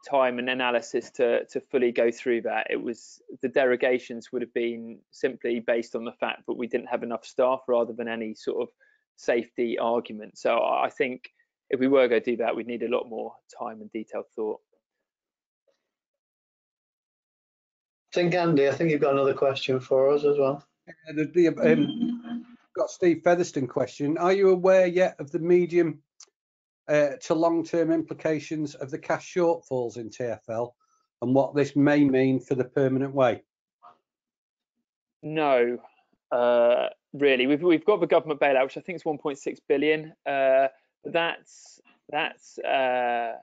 time and analysis to to fully go through that. It was the derogations would have been simply based on the fact that we didn't have enough staff rather than any sort of safety argument. So I think if we were going to do that, we'd need a lot more time and detailed thought. I think Andy, I think you've got another question for us as well. Yeah, the, um, got Steve Featherstone question. Are you aware yet of the medium uh, to long-term implications of the cash shortfalls in TFL and what this may mean for the permanent way? No, uh, really. We've we've got the government bailout, which I think is 1.6 billion. Uh, that's that's uh,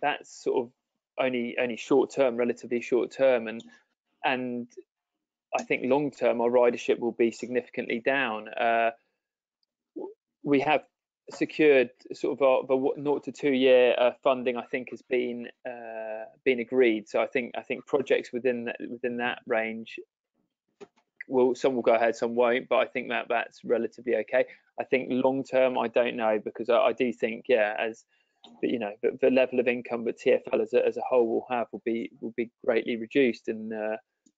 that's sort of only only short term, relatively short term, and and I think long term our ridership will be significantly down. Uh, we have secured sort of a, naught to two year uh, funding I think has been uh, been agreed. So I think I think projects within that within that range will some will go ahead some won't but I think that that's relatively okay. I think long term I don't know because I, I do think yeah as you know the, the, level of income that TFL as a, as a whole will have will be will be greatly reduced and uh,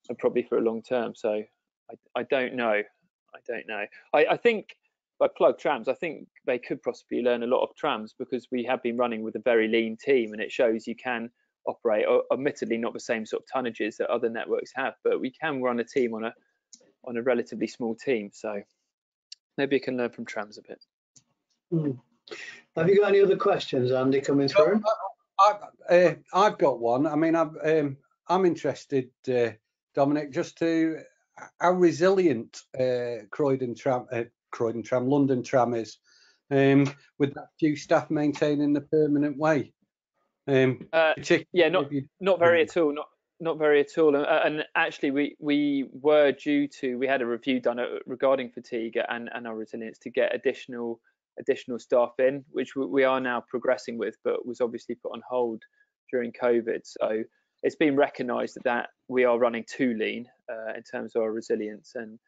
and probably for a long term. So I, I don't know. I don't know. I, I think by plug trams, I think they could possibly learn a lot of trams because we have been running with a very lean team and it shows you can operate, admittedly not the same sort of tonnages that other networks have, but we can run a team on a on a relatively small team. So maybe you can learn from trams a bit. Hmm. Have you got any other questions, Andy, coming through? I've, uh, I've got one. I mean, I've, um, I'm interested, uh, Dominic, just to how resilient uh, Croydon tram, uh, Croydon Tram, London Tram is, um, with that few staff maintaining the permanent way. Um, Uh, yeah, not not very at all. Not not very at all. And, and actually, we we were due to we had a review done uh, regarding fatigue and and our resilience to get additional additional staff in, which we- we are now progressing with, but was obviously put on hold during COVID. So it's been recognised that, that we are running too lean uh, in terms of our resilience and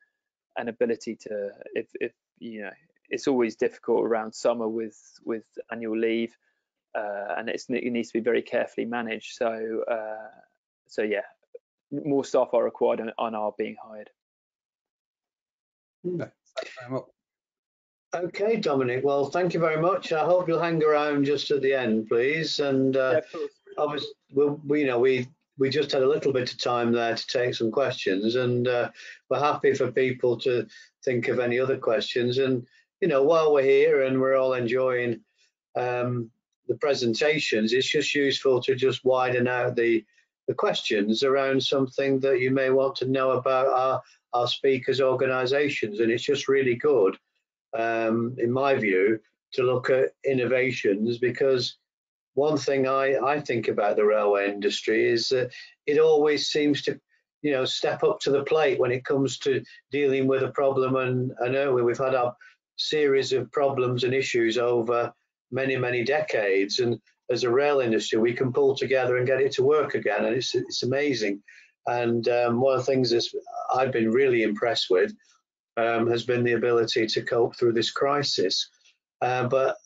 and ability to if if you know it's always difficult around summer with with annual leave uh, and it's, it needs to be very carefully managed. So, uh, so yeah, more staff are required and, and are being hired. No, thanks very much. Okay, Dominic. Well, thank you very much. I hope you'll hang around just at the end, please. And yeah, uh, of course. obviously, we, we, you know, we we just had a little bit of time there to take some questions, and uh, we're happy for people to think of any other questions. And you know, while we're here and we're all enjoying um, the presentations, it's just useful to just widen out the the questions around something that you may want to know about our our speakers' organisations, and it's just really good um, in my view, to look at innovations because one thing I, I think about the railway industry is that it always seems to, you know, step up to the plate when it comes to dealing with a problem. And I know we've had a series of problems and issues over many, many decades. And as a rail industry, we can pull together and get it to work again. And it's, it's amazing. And um, one of the things that I've been really impressed with um, has been the ability to cope through this crisis. Uh, but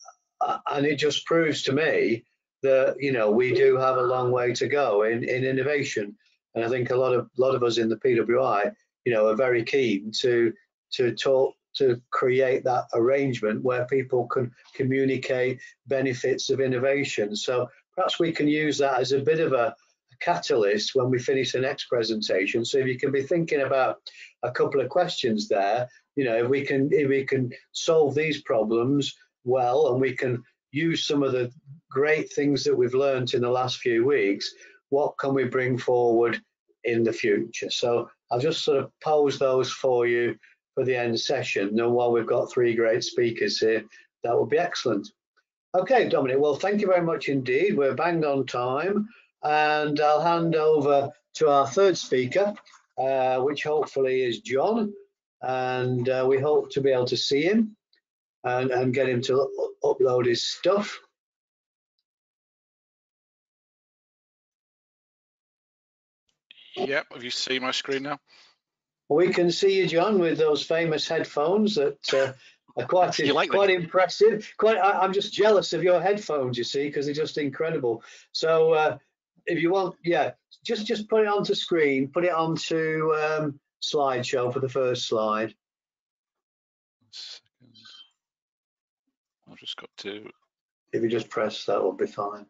uh, and it just proves to me that you know we do have a long way to go in, in innovation, and I think a lot of lot of us in the PWI, you know, are very keen to to talk to create that arrangement where people can communicate benefits of innovation. So perhaps we can use that as a bit of a catalyst when we finish the next presentation. So if you can be thinking about a couple of questions there, you know, if we can if we can solve these problems well and we can use some of the great things that we've learned in the last few weeks, what can we bring forward in the future? So I'll just sort of pose those for you for the end session. And while we've got three great speakers here, that would be excellent. Okay, Dominic, well, thank you very much indeed. We're banged on time and I'll hand over to our third speaker, uh, which hopefully is John, and uh, we hope to be able to see him and, and get him to upload his stuff. Yep, have you seen my screen now? We can see you, John, with those famous headphones that uh, are quite You like them? quite impressive. Quite, I, I'm just jealous of your headphones, you see, because they're just incredible. So, uh, if you want, yeah, just just put it onto screen, put it onto um, slideshow for the first slide. Just got to. If you just press, that will be fine.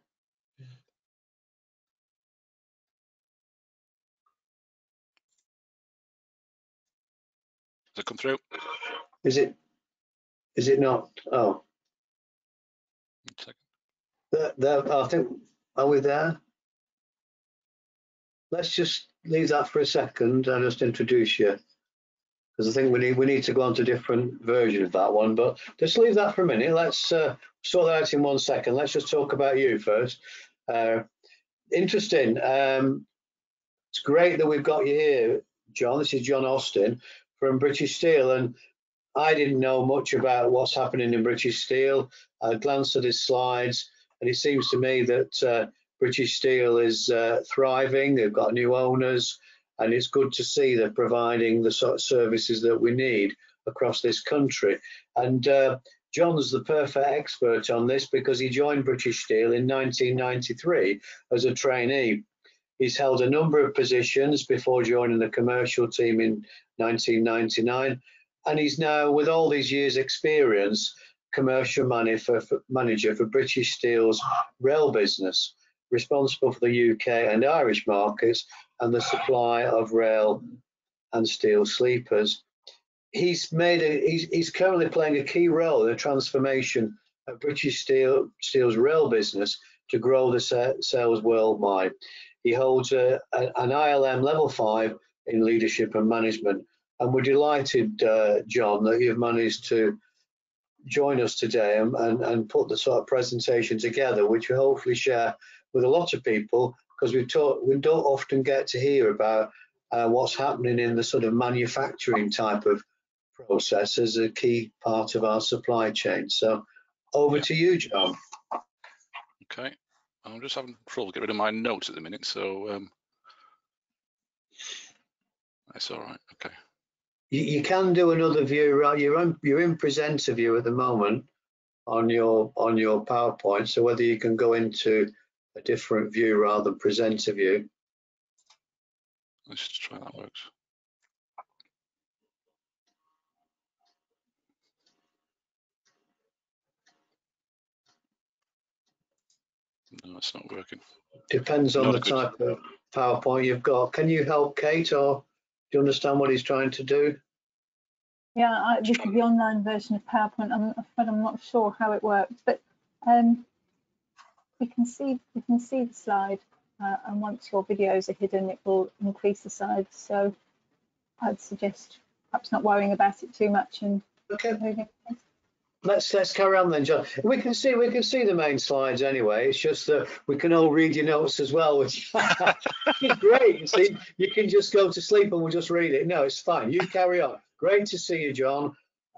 Does it come through? Is it? Is it not? Oh, Second. there, there, I think. Are we there? Let's just leave that for a second. I'll just introduce you because I think we need we need to go on to a different version of that one. But just leave that for a minute. Let's uh, sort that out in one second. Let's just talk about you first. Uh, interesting. Um, it's great that we've got you here, John. This is John Austin from British Steel, and I didn't know much about what's happening in British Steel. I glanced at his slides, and it seems to me that uh, British Steel is uh, thriving. They've got new owners, and it's good to see they're providing the sort of services that we need across this country. And uh, John's the perfect expert on this because he joined British Steel in 1993 as a trainee. He's held a number of positions before joining the commercial team in 1999, and he's now, with all these years' experience, commercial manager for, manager for British Steel's rail business, responsible for the UK and Irish markets and the supply of rail and steel sleepers. He's made a, he's, he's currently playing a key role in the transformation of British Steel Steel's rail business to grow the sa- sales worldwide. He holds a, a, an ILM level five in leadership and management, and we're delighted, uh, John, that you've managed to join us today and, and, and put the sort of presentation together, which we hopefully share with a lot of people because we talk, we don't often get to hear about uh, what's happening in the sort of manufacturing type of process as a key part of our supply chain. So over to you, John. Okay. I'm just having trouble getting rid of my notes at the minute, so um, that's all right. Okay. You, you can do another view, right? You're in, you're in presenter view at the moment on your on your PowerPoint. So whether you can go into a different view rather than presenter view. Let's just try that works. No, it's not working. Depends on Not the good. type of PowerPoint you've got. Can you help Kate or do you understand what he's trying to do? Yeah, I, this is the online version of PowerPoint. I'm afraid I'm not sure how it works, but um, we can see we can see the slide, uh, and once your videos are hidden, it will increase the size. So I'd suggest perhaps not worrying about it too much and Okay, moving. let's let's carry on then, John. We can see we can see the main slides anyway. It's just that we can all read your notes as well, which is great. You see, you can just go to sleep and we'll just read it. No, it's fine. You carry on. Great to see you, John.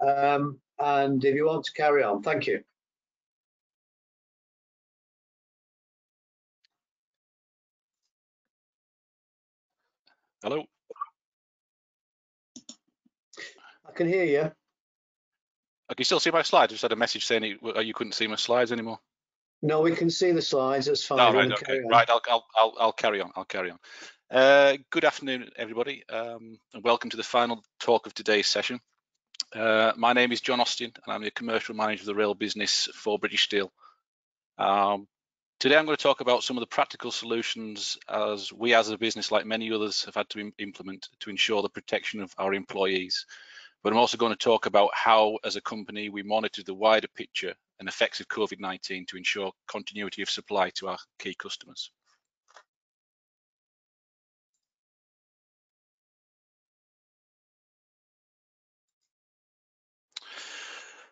Um, and if you want to carry on, thank you. Hello. I can hear you. I can still see my slides. I just had a message saying it, uh, you couldn't see my slides anymore. No, we can see the slides. That's fine. Oh, right, okay. Right, I'll, I'll, I'll, I'll carry on. I'll carry on. Uh, good afternoon, everybody, um, and welcome to the final talk of today's session. Uh, my name is John Austin, and I'm the commercial manager of the rail business for British Steel. Um, today, I'm going to talk about some of the practical solutions as we, as a business, like many others, have had to implement to ensure the protection of our employees. But I'm also going to talk about how, as a company, we monitor the wider picture and effects of COVID-19 to ensure continuity of supply to our key customers.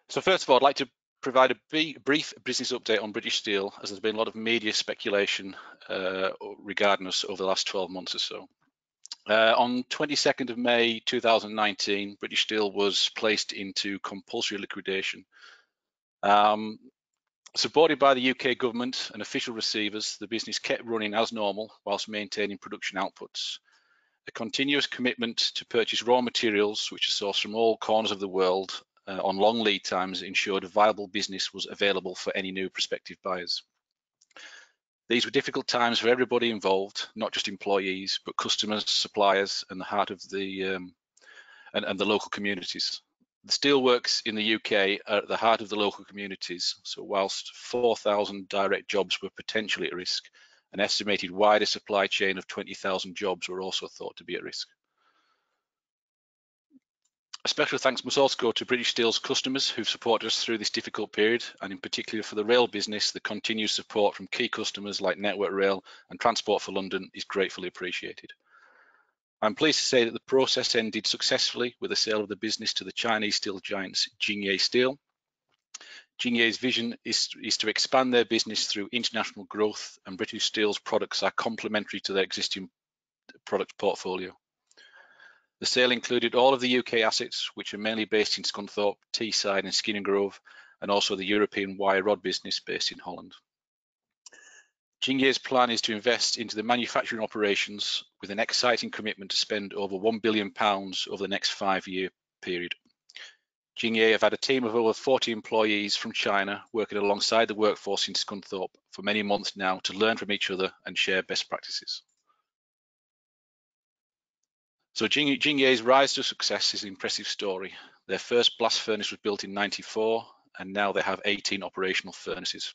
So first of all, I'd like to provide a brief business update on British Steel, as there's been a lot of media speculation uh, regarding us over the last 12 months or so. Uh, on 22nd of May 2019, British Steel was placed into compulsory liquidation. Um, supported by the UK government and official receivers, the business kept running as normal whilst maintaining production outputs. A continuous commitment to purchase raw materials, which are sourced from all corners of the world uh, on long lead times, ensured a viable business was available for any new prospective buyers. These were difficult times for everybody involved, not just employees, but customers, suppliers, and the heart of the um, and, and the local communities. The steelworks in the UK are at the heart of the local communities. So whilst 4,000 direct jobs were potentially at risk, an estimated wider supply chain of 20,000 jobs were also thought to be at risk. A special thanks must also go to British Steel's customers who've supported us through this difficult period, and in particular for the rail business, the continued support from key customers like Network Rail and Transport for London is gratefully appreciated. I'm pleased to say that the process ended successfully with the sale of the business to the Chinese steel giants Jingye Steel. Jingye's vision is, is to expand their business through international growth, and British Steel's products are complementary to their existing product portfolio. The sale included all of the UK assets, which are mainly based in Scunthorpe, Teesside and Skinningrove, and also the European wire rod business based in Holland. Jingye's plan is to invest into the manufacturing operations with an exciting commitment to spend over £1 billion over the next five-year period. Jingye have had a team of over 40 employees from China working alongside the workforce in Scunthorpe for many months now to learn from each other and share best practices. So Jing- Jingye's rise to success is an impressive story. Their first blast furnace was built in 94 and now they have 18 operational furnaces.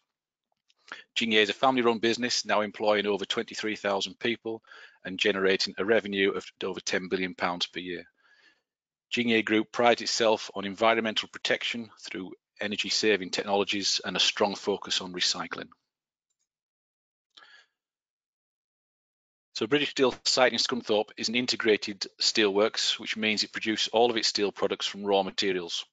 Jingye is a family-run business now employing over 23,000 people and generating a revenue of over 10 billion pounds per year. Jingye Group prides itself on environmental protection through energy-saving technologies and a strong focus on recycling. So British Steel site in Scunthorpe is an integrated steelworks, which means it produces all of its steel products from raw materials.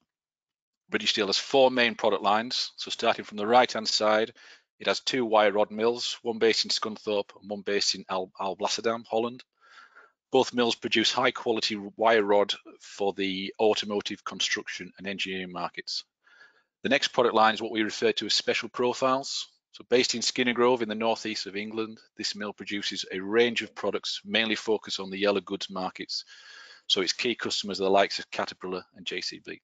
British Steel has four main product lines. So starting from the right-hand side, It has two wire rod mills, one based in Scunthorpe and one based in Al Alblasserdam, Holland. Both mills produce high quality wire rod for the automotive, construction and engineering markets. The next product line is what we refer to as special profiles. So based in Skinningrove in the northeast of England, this mill produces a range of products mainly focused on the yellow goods markets. So its key customers are the likes of Caterpillar and JCB.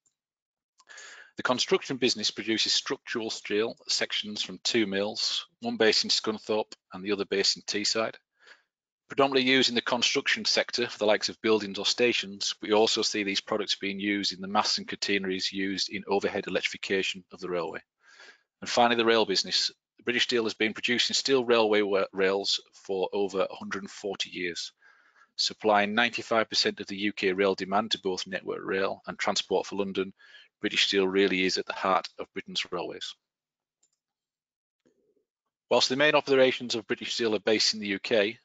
The construction business produces structural steel sections from two mills, one based in Scunthorpe and the other based in Teesside. Predominantly used in the construction sector for the likes of buildings or stations, we also see these products being used in the masts and catenaries used in overhead electrification of the railway. And finally, the rail business. British Steel has been producing steel railway rails for over 140 years, supplying 95% of the UK rail demand to both Network Rail and Transport for London, British Steel really is at the heart of Britain's railways. Whilst the main operations of British Steel are based in the UK,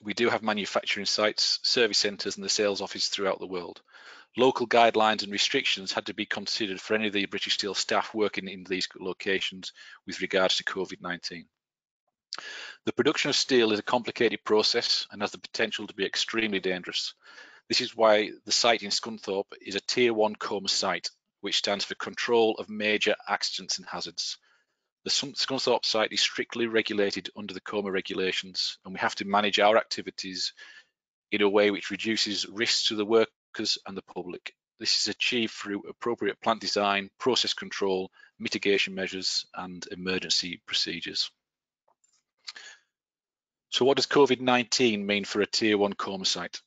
we do have manufacturing sites, service centres and the sales office throughout the world. Local guidelines and restrictions had to be considered for any of the British Steel staff working in these locations with regards to COVID-19. The production of steel is a complicated process and has the potential to be extremely dangerous. This is why the site in Scunthorpe is a Tier 1 COMAH site, which stands for Control of Major Accidents and Hazards. The Scunthorpe site is strictly regulated under the COMAH regulations, and we have to manage our activities in a way which reduces risks to the workers and the public. This is achieved through appropriate plant design, process control, mitigation measures, and emergency procedures. So what does COVID-19 mean for a Tier 1 COMAH site?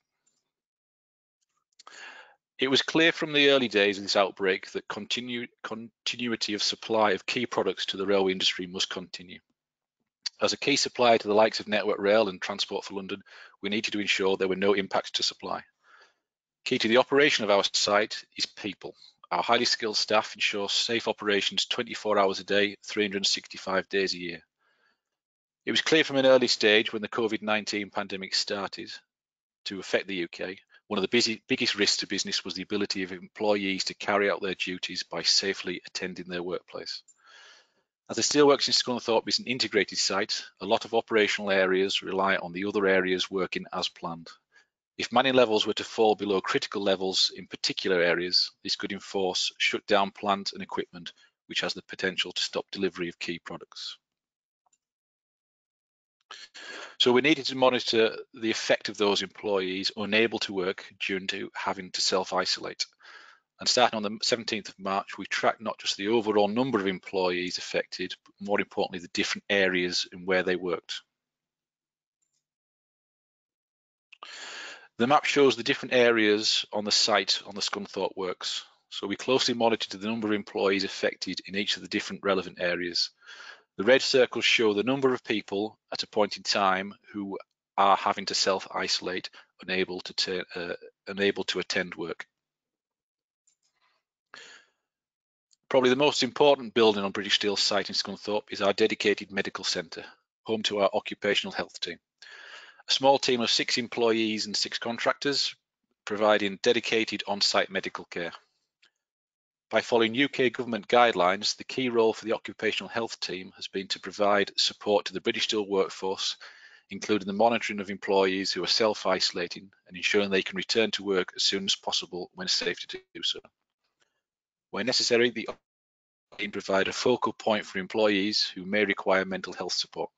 It was clear from the early days of this outbreak that continu continuity of supply of key products to the railway industry must continue. As a key supplier to the likes of Network Rail and Transport for London, we needed to ensure there were no impacts to supply. Key to the operation of our site is people. Our highly skilled staff ensure safe operations 24 hours a day, 365 days a year. It was clear from an early stage when the COVID-19 pandemic started to affect the UK one of the busy, biggest risks to business was the ability of employees to carry out their duties by safely attending their workplace. As the Steelworks in Scunthorpe is an integrated site, a lot of operational areas rely on the other areas working as planned. If manning levels were to fall below critical levels in particular areas, this could enforce shut down plant and equipment, which has the potential to stop delivery of key products. So we needed to monitor the effect of those employees unable to work due to having to self-isolate. And starting on the 17th of March, we tracked not just the overall number of employees affected, but more importantly, the different areas and where they worked. The map shows the different areas on the site on the Scunthorpe works. So we closely monitored the number of employees affected in each of the different relevant areas. The red circles show the number of people at a point in time who are having to self-isolate, unable to uh, unable to attend work. Probably the most important building on British Steel's site in Scunthorpe is our dedicated medical centre, home to our occupational health team. A small team of six employees and six contractors providing dedicated on-site medical care. By following UK government guidelines, the key role for the occupational health team has been to provide support to the British Steel workforce, including the monitoring of employees who are self-isolating and ensuring they can return to work as soon as possible when safe to do so. Where necessary, the team provide a focal point for employees who may require mental health support.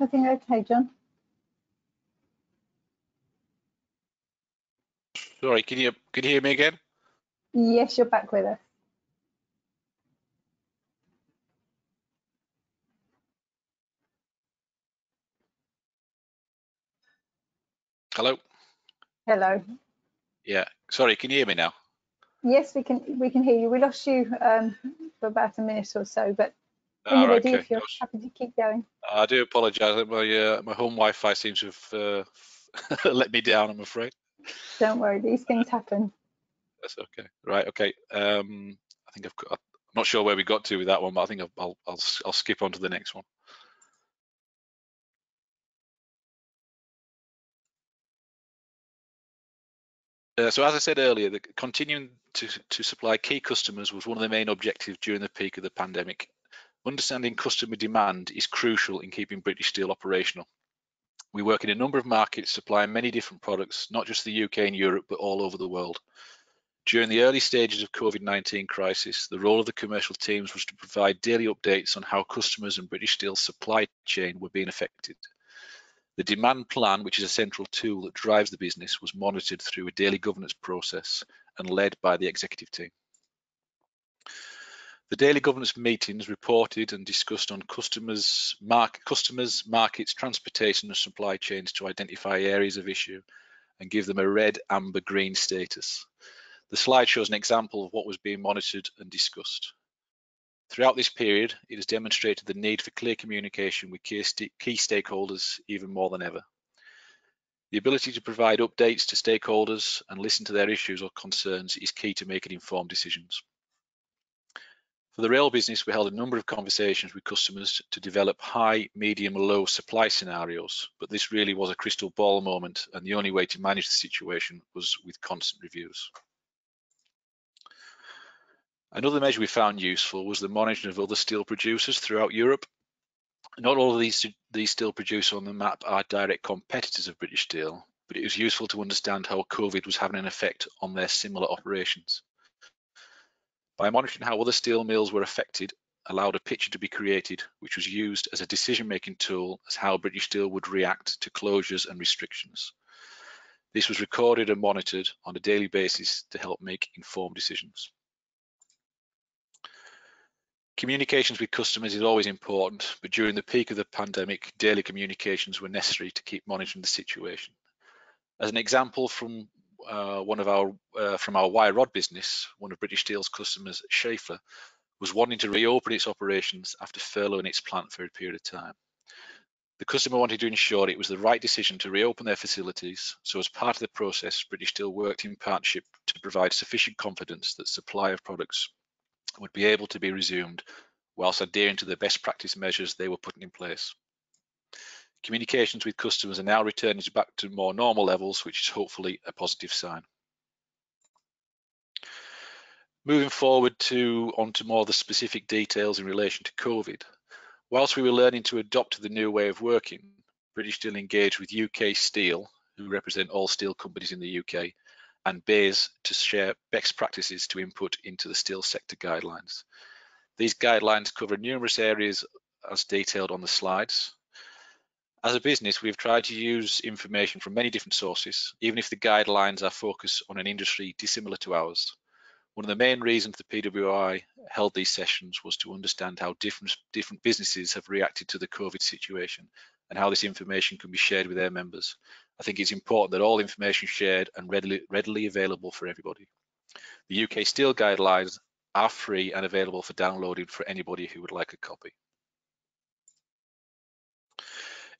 Everything okay, John? Sorry, can you can you hear me again? Yes, you're back with us. Hello. Hello. Yeah. Sorry, can you hear me now? Yes, we can we can hear you. We lost you um, for about a minute or so, but Ah, you're ready, okay. if you're happy to keep going. I do apologise. My uh, my home Wi-Fi seems to have uh, let me down. I'm afraid. Don't worry, these things happen. That's okay. Right. Okay. Um, I think I've got. I'm not sure where we got to with that one, but I think I'll I'll I'll, I'll skip on to the next one. Uh, so as I said earlier, the, continuing to, to supply key customers was one of the main objectives during the peak of the pandemic. Understanding customer demand is crucial in keeping British Steel operational. We work in a number of markets supplying many different products, not just the UK and Europe, but all over the world. During the early stages of COVID-19 crisis, the role of the commercial teams was to provide daily updates on how customers and British Steel's supply chain were being affected. The demand plan, which is a central tool that drives the business, was monitored through a daily governance process and led by the executive team. The daily governance meetings reported and discussed on customers, customers, markets, transportation and supply chains to identify areas of issue and give them a red, amber, green status. The slide shows an example of what was being monitored and discussed. Throughout this period, it has demonstrated the need for clear communication with key, st key stakeholders even more than ever. The ability to provide updates to stakeholders and listen to their issues or concerns is key to making informed decisions. For the rail business, we held a number of conversations with customers to develop high, medium, low supply scenarios, but this really was a crystal ball moment and the only way to manage the situation was with constant reviews. Another measure we found useful was the monitoring of other steel producers throughout Europe. Not all of these, these steel producers on the map are direct competitors of British Steel, but it was useful to understand how COVID was having an effect on their similar operations. By monitoring how other steel mills were affected, allowed a picture to be created, which was used as a decision-making tool as how British Steel would react to closures and restrictions. This was recorded and monitored on a daily basis to help make informed decisions. Communications with customers is always important, but during the peak of the pandemic, daily communications were necessary to keep monitoring the situation. As an example from uh, one of our uh, from our wire rod business, one of British Steel's customers, Schaeffler, was wanting to reopen its operations after furloughing its plant for a period of time. The customer wanted to ensure it was the right decision to reopen their facilities, so as part of the process, British Steel worked in partnership to provide sufficient confidence that supply of products would be able to be resumed whilst adhering to the best practice measures they were putting in place. Communications with customers are now returning back to more normal levels, which is hopefully a positive sign. Moving forward to onto more of the specific details in relation to COVID. Whilst we were learning to adopt the new way of working, British Steel engaged with UK Steel, who represent all steel companies in the UK, and BAYS to share best practices to input into the steel sector guidelines. These guidelines cover numerous areas as detailed on the slides. As a business, we've tried to use information from many different sources, even if the guidelines are focused on an industry dissimilar to ours. One of the main reasons the PWI held these sessions was to understand how different, different businesses have reacted to the COVID situation and how this information can be shared with their members. I think it's important that all information shared and readily, readily available for everybody. The UK Steel Guidelines are free and available for downloading for anybody who would like a copy.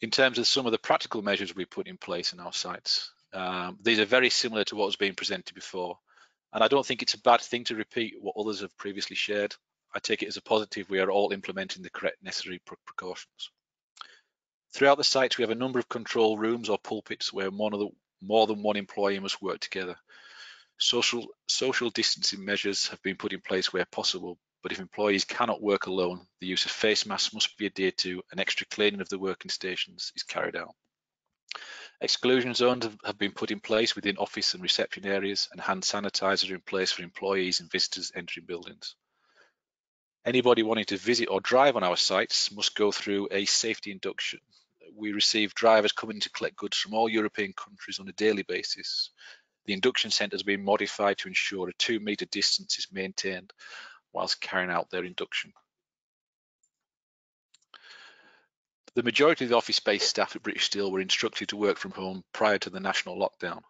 In terms of some of the practical measures we put in place in our sites, um, these are very similar to what was being presented before. And I don't think it's a bad thing to repeat what others have previously shared. I take it as a positive we are all implementing the correct necessary precautions. Throughout the sites, we have a number of control rooms or pulpits where the, more than one employee must work together. Social, social distancing measures have been put in place where possible, but if employees cannot work alone, the use of face masks must be adhered to and extra cleaning of the working stations is carried out. Exclusion zones have been put in place within office and reception areas and hand sanitizer in place for employees and visitors entering buildings. Anybody wanting to visit or drive on our sites must go through a safety induction, we receive drivers coming to collect goods from all European countries on a daily basis. The induction centre has been modified to ensure a two metre distance is maintained whilst carrying out their induction. The majority of the office-based staff at British Steel were instructed to work from home prior to the national lockdown.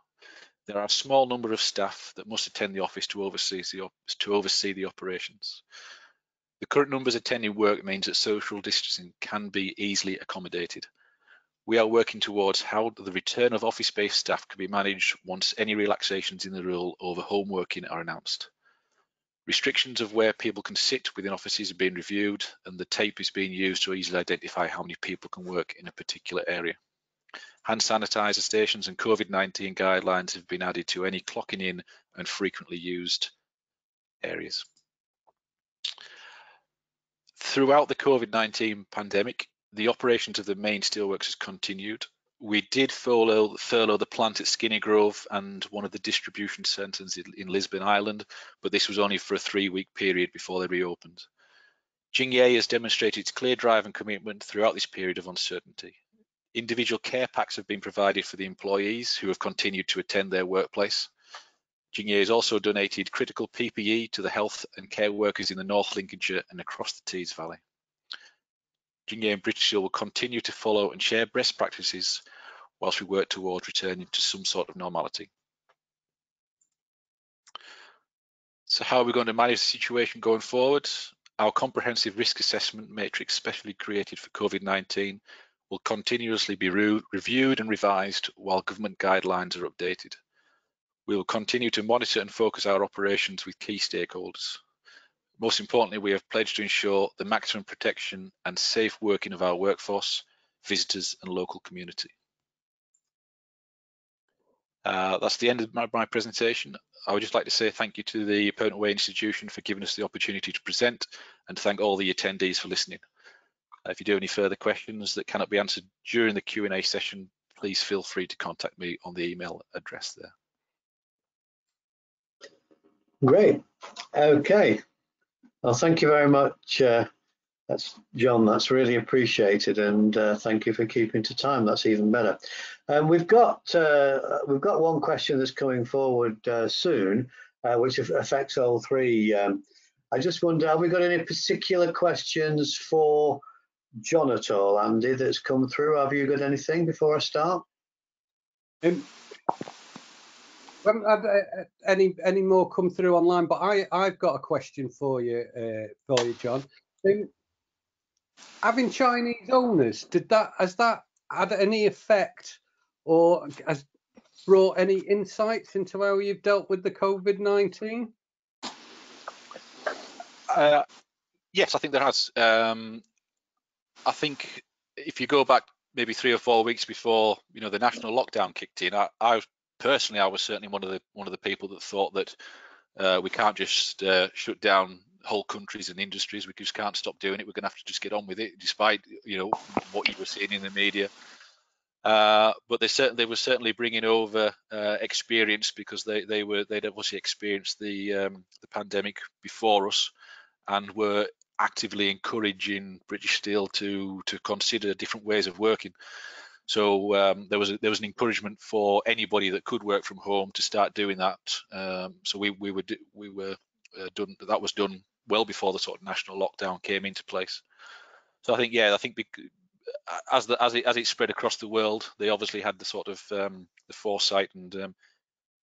There are a small number of staff that must attend the office to oversee the, to oversee the operations. The current numbers attending work means that social distancing can be easily accommodated. We are working towards how the return of office-based staff can be managed once any relaxations in the rule over home working are announced. Restrictions of where people can sit within offices are being reviewed and the tape is being used to easily identify how many people can work in a particular area. Hand sanitizer stations and COVID-19 guidelines have been added to any clocking in and frequently used areas. Throughout the COVID-19 pandemic, the operations of the main steelworks has continued. We did furlough, furlough the plant at Skinningrove and one of the distribution centres in, in Lisbon Island, but this was only for a three-week period before they reopened. Jingye has demonstrated its clear drive and commitment throughout this period of uncertainty. Individual care packs have been provided for the employees who have continued to attend their workplace. Jingye has also donated critical PPE to the health and care workers in the North Lincolnshire and across the Tees Valley. And British Steel will continue to follow and share best practices whilst we work towards returning to some sort of normality. So how are we going to manage the situation going forward? Our comprehensive risk assessment matrix specially created for COVID-19 will continuously be re reviewed and revised while government guidelines are updated. We will continue to monitor and focus our operations with key stakeholders. Most importantly, we have pledged to ensure the maximum protection and safe working of our workforce, visitors and local community. Uh, that's the end of my, my, presentation. I would just like to say thank you to the Permanent Way Institution for giving us the opportunity to present and thank all the attendees for listening. Uh, if you do any further questions that cannot be answered during the Q&A session, please feel free to contact me on the email address there. Great. Okay. Well, thank you very much. Uh, that's John. That's really appreciated, and uh, thank you for keeping to time. That's even better. Um, we've got uh, we've got one question that's coming forward uh, soon, uh, which affects all three. Um, I just wonder, have we got any particular questions for John at all, Andy, that's come through? Have you got anything before I start? Um, we haven't had uh, any any more come through online, but I I've got a question for you uh, for you, John. Um, having Chinese owners, did that has that had any effect, or has brought any insights into how you've dealt with the COVID nineteen? Uh, yes, I think there has. Um, I think if you go back maybe three or four weeks before you know the national lockdown kicked in, I, I personally, I was certainly one of the one of the people that thought that uh, we can't just uh, shut down whole countries and industries. We just can't stop doing it. We're going to have to just get on with it, despite you know what you were seeing in the media. Uh, but they certainly they were certainly bringing over uh, experience because they they were they'd obviously experienced the um, the pandemic before us, and were actively encouraging British Steel to to consider different ways of working. So um, there was a, there was an encouragement for anybody that could work from home to start doing that. Um, so we we were we were uh, done that was done well before the sort of national lockdown came into place. So I think yeah I think as the as it as it spread across the world, they obviously had the sort of um, the foresight and um,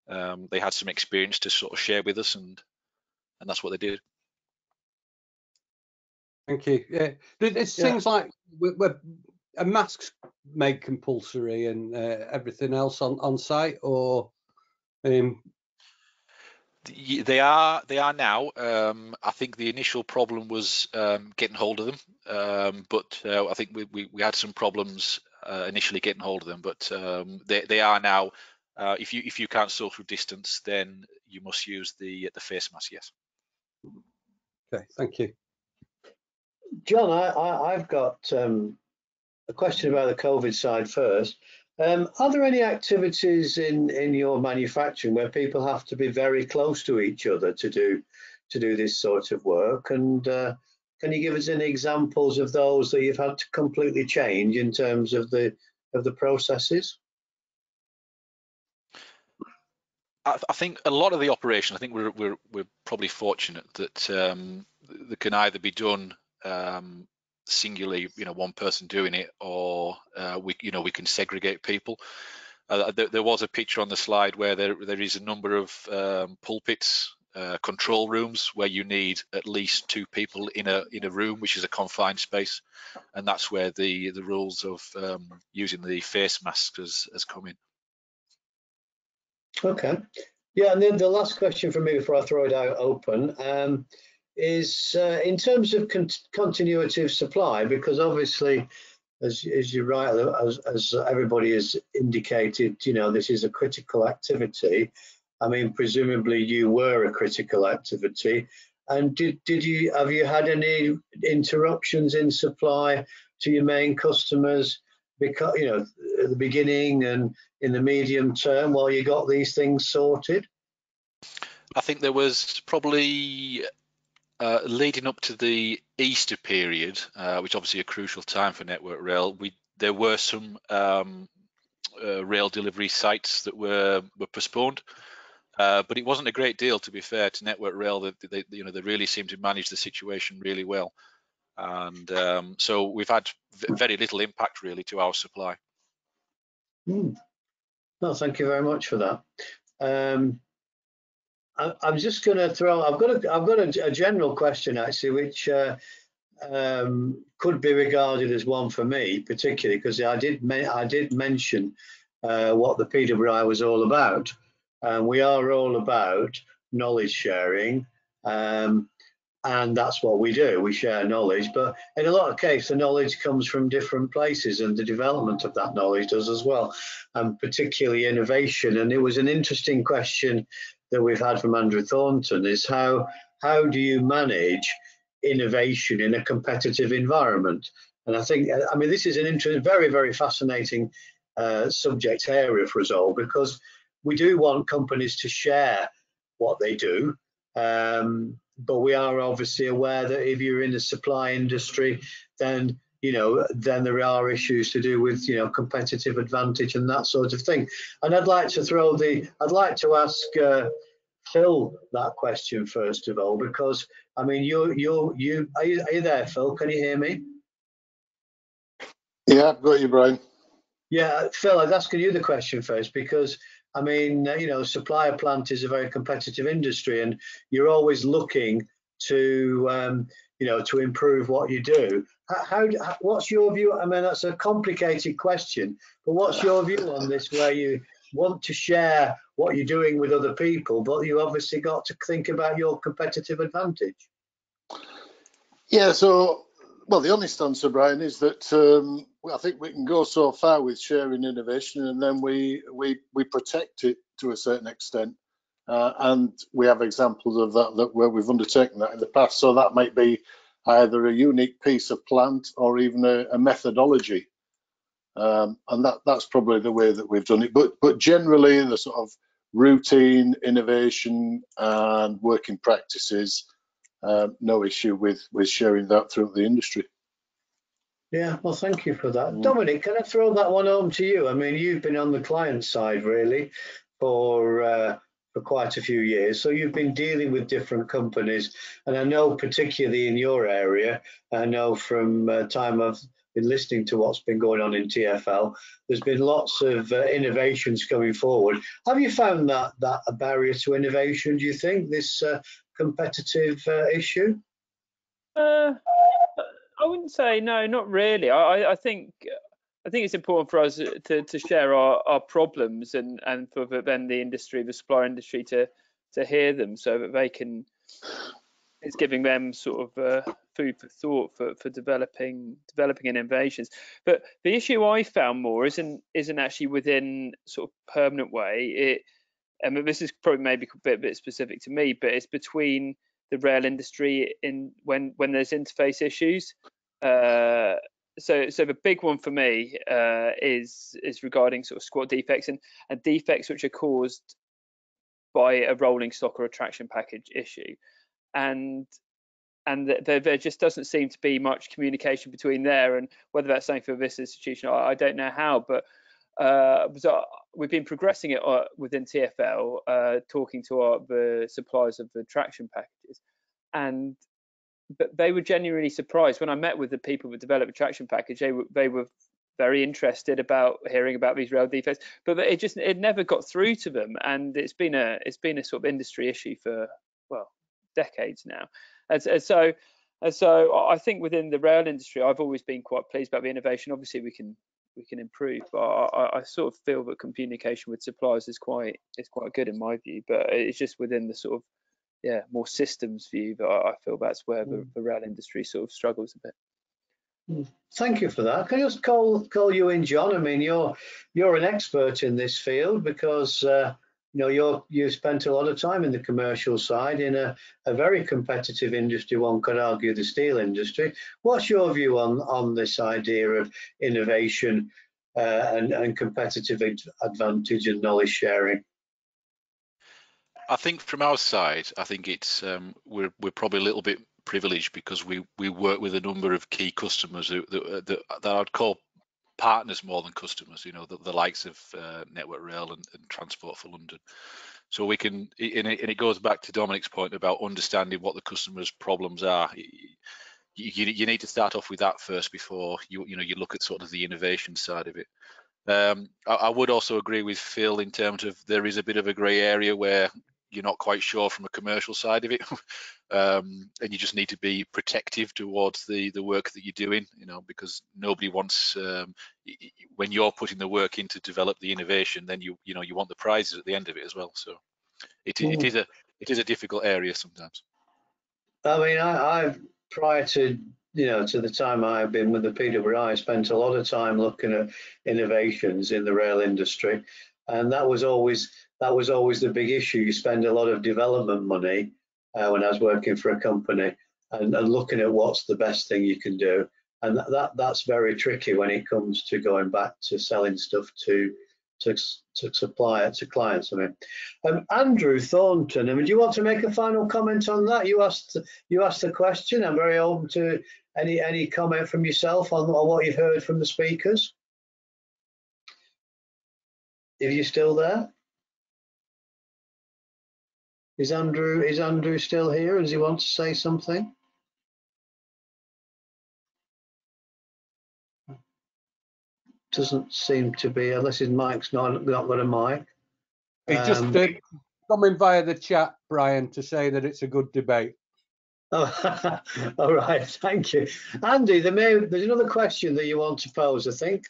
um, they had some experience to sort of share with us and and that's what they did. Thank you. Yeah, it yeah. seems like we're, are masks made compulsory and uh, everything else on on site, or um... they are they are now. Um, I think the initial problem was um, getting hold of them, um, but uh, I think we, we, we had some problems uh, initially getting hold of them, but um, they they are now. Uh, if you if you can't social distance, then you must use the the face mask. Yes. Okay, thank you. John, I, I have got um, a question about the COVID side first. Um, are there any activities in, in your manufacturing where people have to be very close to each other to do to do this sort of work? And uh, can you give us any examples of those that you've had to completely change in terms of the of the processes? I, I think a lot of the operation, I think we're we're we're probably fortunate that um, that can either be done um, singularly, you know, one person doing it, or uh, we you know we can segregate people. Uh, there, there, was a picture on the slide where there there is a number of um, pulpits, uh, control rooms where you need at least two people in a in a room, which is a confined space, and that's where the the rules of um, using the face masks has, has come in. Okay. Yeah, and then the last question for me before I throw it out open um, is uh, in terms of con continuity of supply, because obviously, as, as you're right, as, as everybody has indicated, you know, this is a critical activity. I mean, presumably you were a critical activity. And did, did you have you had any interruptions in supply to your main customers because you know at the beginning and in the medium term while you got these things sorted? I think there was probably uh, leading up to the Easter period, uh, which obviously a crucial time for Network Rail. We there were some um, uh, rail delivery sites that were were postponed. Uh, but it wasn't a great deal, to be fair, to Network Rail. That they, you know, they really seemed to manage the situation really well and um, so we've had very little impact really to our supply. Mm. No, thank you very much for that. Um, I, am just going to throw. I've got a. I've got a, a general question actually, which uh, um, could be regarded as one for me, particularly because I did. I did mention uh, what the PWI was all about, and we are all about knowledge sharing. Um, and that's what we do we share knowledge but in a lot of cases the knowledge comes from different places and the development of that knowledge does as well and particularly innovation and it was an interesting question that we've had from andrew thornton is how how do you manage innovation in a competitive environment? And i think i mean this is an interesting very very fascinating uh, subject area for us all because we do want companies to share what they do um, but we are obviously aware that if you're in the supply industry, then you know then there are issues to do with you know competitive advantage and that sort of thing. And I'd like to throw the I'd like to ask uh, Phil that question first of all because I mean you you you are, you are you there Phil? Can you hear me? Yeah, I've got you, Brian. Yeah, Phil, I'm asking you the question first because I mean, you know, supplier plant is a very competitive industry, and you're always looking to, um, you know, to improve what you do. How, how, what's your view? I mean, that's a complicated question, but what's your view on this? Where you want to share what you're doing with other people, but you obviously got to think about your competitive advantage. Yeah, so well, the honest answer, Brian, is that um, I think we can go so far with sharing innovation, and then we we we protect it to a certain extent. Uh, and we have examples of that, that where we've undertaken that in the past. So that might be either a unique piece of plant or even a, a methodology. Um, and that that's probably the way that we've done it. But but generally, the sort of routine innovation and working practices um, no issue with with sharing that throughout the industry. Yeah, well, thank you for that. Mm. Dominic, can I throw that one home to you? I mean, you've been on the client side really for uh, for quite a few years, so you've been dealing with different companies, and I know particularly in your area, I know from uh, time I've been listening to what's been going on in TFL, there's been lots of uh, innovations coming forward. Have you found that that a barrier to innovation? Do you think this uh, competitive uh, issue? Uh, I wouldn't say no, not really. I, I think I think it's important for us to, to share our, our problems and, and for then the industry, the supplier industry, to to hear them so that they can. It's giving them sort of uh, food for thought for, for developing developing innovations. But the issue I found more isn't isn't actually within sort of permanent way. It I mean, this is probably maybe a bit, bit specific to me, but it's between the rail industry in when when there's interface issues. Uh, so so the big one for me uh, is is regarding sort of squat defects and, and defects which are caused by a rolling stock or a traction package issue. And and there, there just doesn't seem to be much communication between there and whether that's something for this institution, I, I don't know how, but uh, so we've been progressing it uh, within TFL, uh, talking to our, the suppliers of the traction packages, and but they were genuinely surprised when I met with the people who developed traction package. They were they were very interested about hearing about these rail defects, but it just it never got through to them, and it's been a it's been a sort of industry issue for well decades now, and, and so and so I think within the rail industry, I've always been quite pleased about the innovation. Obviously, we can we can improve, but I, I sort of feel that communication with suppliers is quite is quite good in my view. But it's just within the sort of yeah more systems view that I feel that's where the, Mm. the rail industry sort of struggles a bit. Thank you for that. Can I just call call you in, John? I mean, you're you're an expert in this field because uh, you know you're you spent a lot of time in the commercial side in a, a very competitive industry. One could argue the steel industry. What's your view on on this idea of innovation uh, and and competitive advantage and knowledge sharing? I think from our side, I think it's um, we're we're probably a little bit privileged because we we work with a number of key customers that, that, that I'd call partners more than customers. You know, the, the likes of uh, Network Rail and, and Transport for London. So we can, and it, and it goes back to Dominic's point about understanding what the customer's problems are. You, you, you need to start off with that first before you you know you look at sort of the innovation side of it. Um, I, I would also agree with Phil in terms of there is a bit of a grey area where you're not quite sure from a commercial side of it, um, and you just need to be protective towards the the work that you're doing. You know, because nobody wants um, when you're putting the work in to develop the innovation, then you you know you want the prizes at the end of it as well. So it it Mm. a it is a difficult area sometimes. I mean, I, I've prior to you know to the time I've been with the PWI, I spent a lot of time looking at innovations in the rail industry, and that was always that was always the big issue. You spend a lot of development money uh, when I was working for a company, and, and looking at what's the best thing you can do, and that, that that's very tricky when it comes to going back to selling stuff to to, to supply to clients. I mean, um, Andrew Thornton. I mean, do you want to make a final comment on that? You asked you asked the question. I'm very open to any any comment from yourself on, on what you've heard from the speakers. If you're still there, is Andrew is Andrew still here? Does he want to say something? Doesn't seem to be, unless his mic's not not got a mic. He's just Um, coming via the chat, Brian, to say that it's a good debate. Oh, all right, thank you. Andy, there may, there's another question that you want to pose, I think.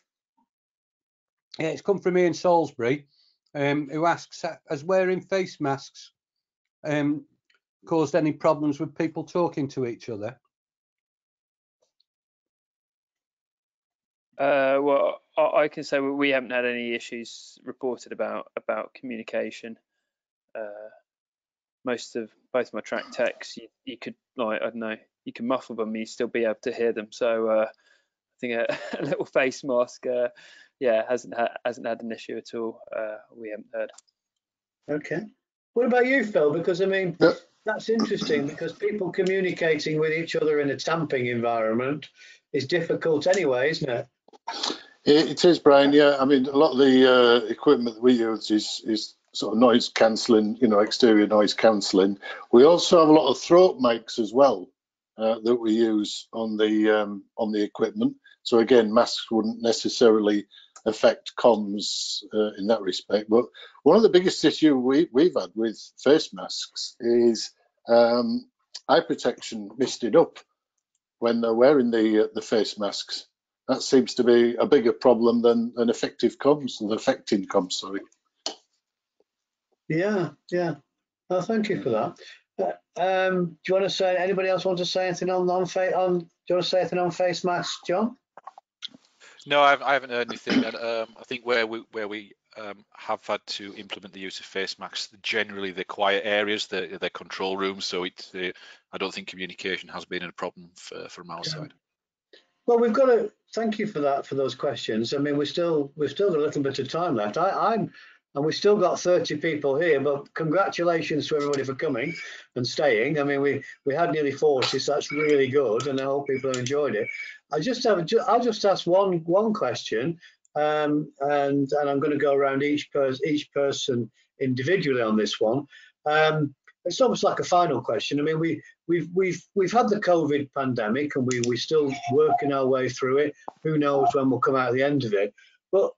Yeah, it's come from Ian Salisbury, um, who asks, "As wearing face masks um, caused any problems with people talking to each other? Uh, well, I, I can say we- we haven't had any issues reported about about communication. Uh, most of both my track techs, you, you could like I don't know, you can muffle them, you still be able to hear them. So uh, I think a, a little face mask, uh, yeah, hasn't ha- hasn't had an issue at all. Uh, we haven't heard. Okay. What about you, Phil? Because I mean, Yeah. that's interesting because people communicating with each other in a tamping environment is difficult anyway, isn't it? It, it is, Brian. Yeah, I mean, a lot of the uh, equipment that we use is is sort of noise cancelling, you know, exterior noise cancelling. We also have a lot of throat mics as well uh, that we use on the um, on the equipment. So again, masks wouldn't necessarily affect comms uh, in that respect. But one of the biggest issue we, we've had with face masks is um, eye protection misted up when they're wearing the uh, the face masks that seems to be a bigger problem than an effective comms, than affecting comms, sorry. Yeah, yeah. Oh, thank you for that. Uh, Um, do you want to say, anybody else want to say anything on, on, on, do you want to say anything on face masks, John? No, I've, I haven't heard anything. And, um, I think where we where we um, have had to implement the use of face masks, generally the quiet areas, the the control rooms. So it, uh, I don't think communication has been a problem for, from our Yeah. side. Well, we've got to thank you for that for those questions. I mean, we're still we've still got a little bit of time left. I, I'm and we've still got 30 people here, but congratulations to everybody for coming and staying. I mean, we, we had nearly 40, so that's really good, and I hope people enjoyed it. I just have, I'll just ask one one question, um, and and I'm going to go around each person each person individually on this one. Um, it's almost like a final question. I mean, we we've we've we've had the COVID pandemic, and we we're still working our way through it. Who knows when we'll come out at the end of it? But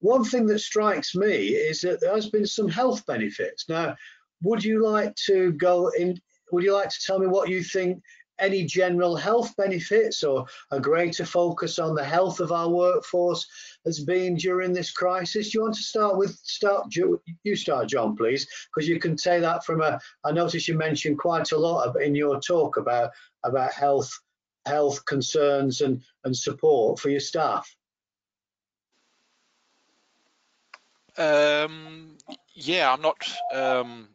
one thing that strikes me is that there has been some health benefits. Now, would you like to go in? Would you like to tell me what you think any general health benefits or a greater focus on the health of our workforce has been during this crisis? Do you want to start with start you start, John, please, because you can say that from a. I notice you mentioned quite a lot in your talk about about health health concerns and and support for your staff. Um, yeah, I'm not. Um,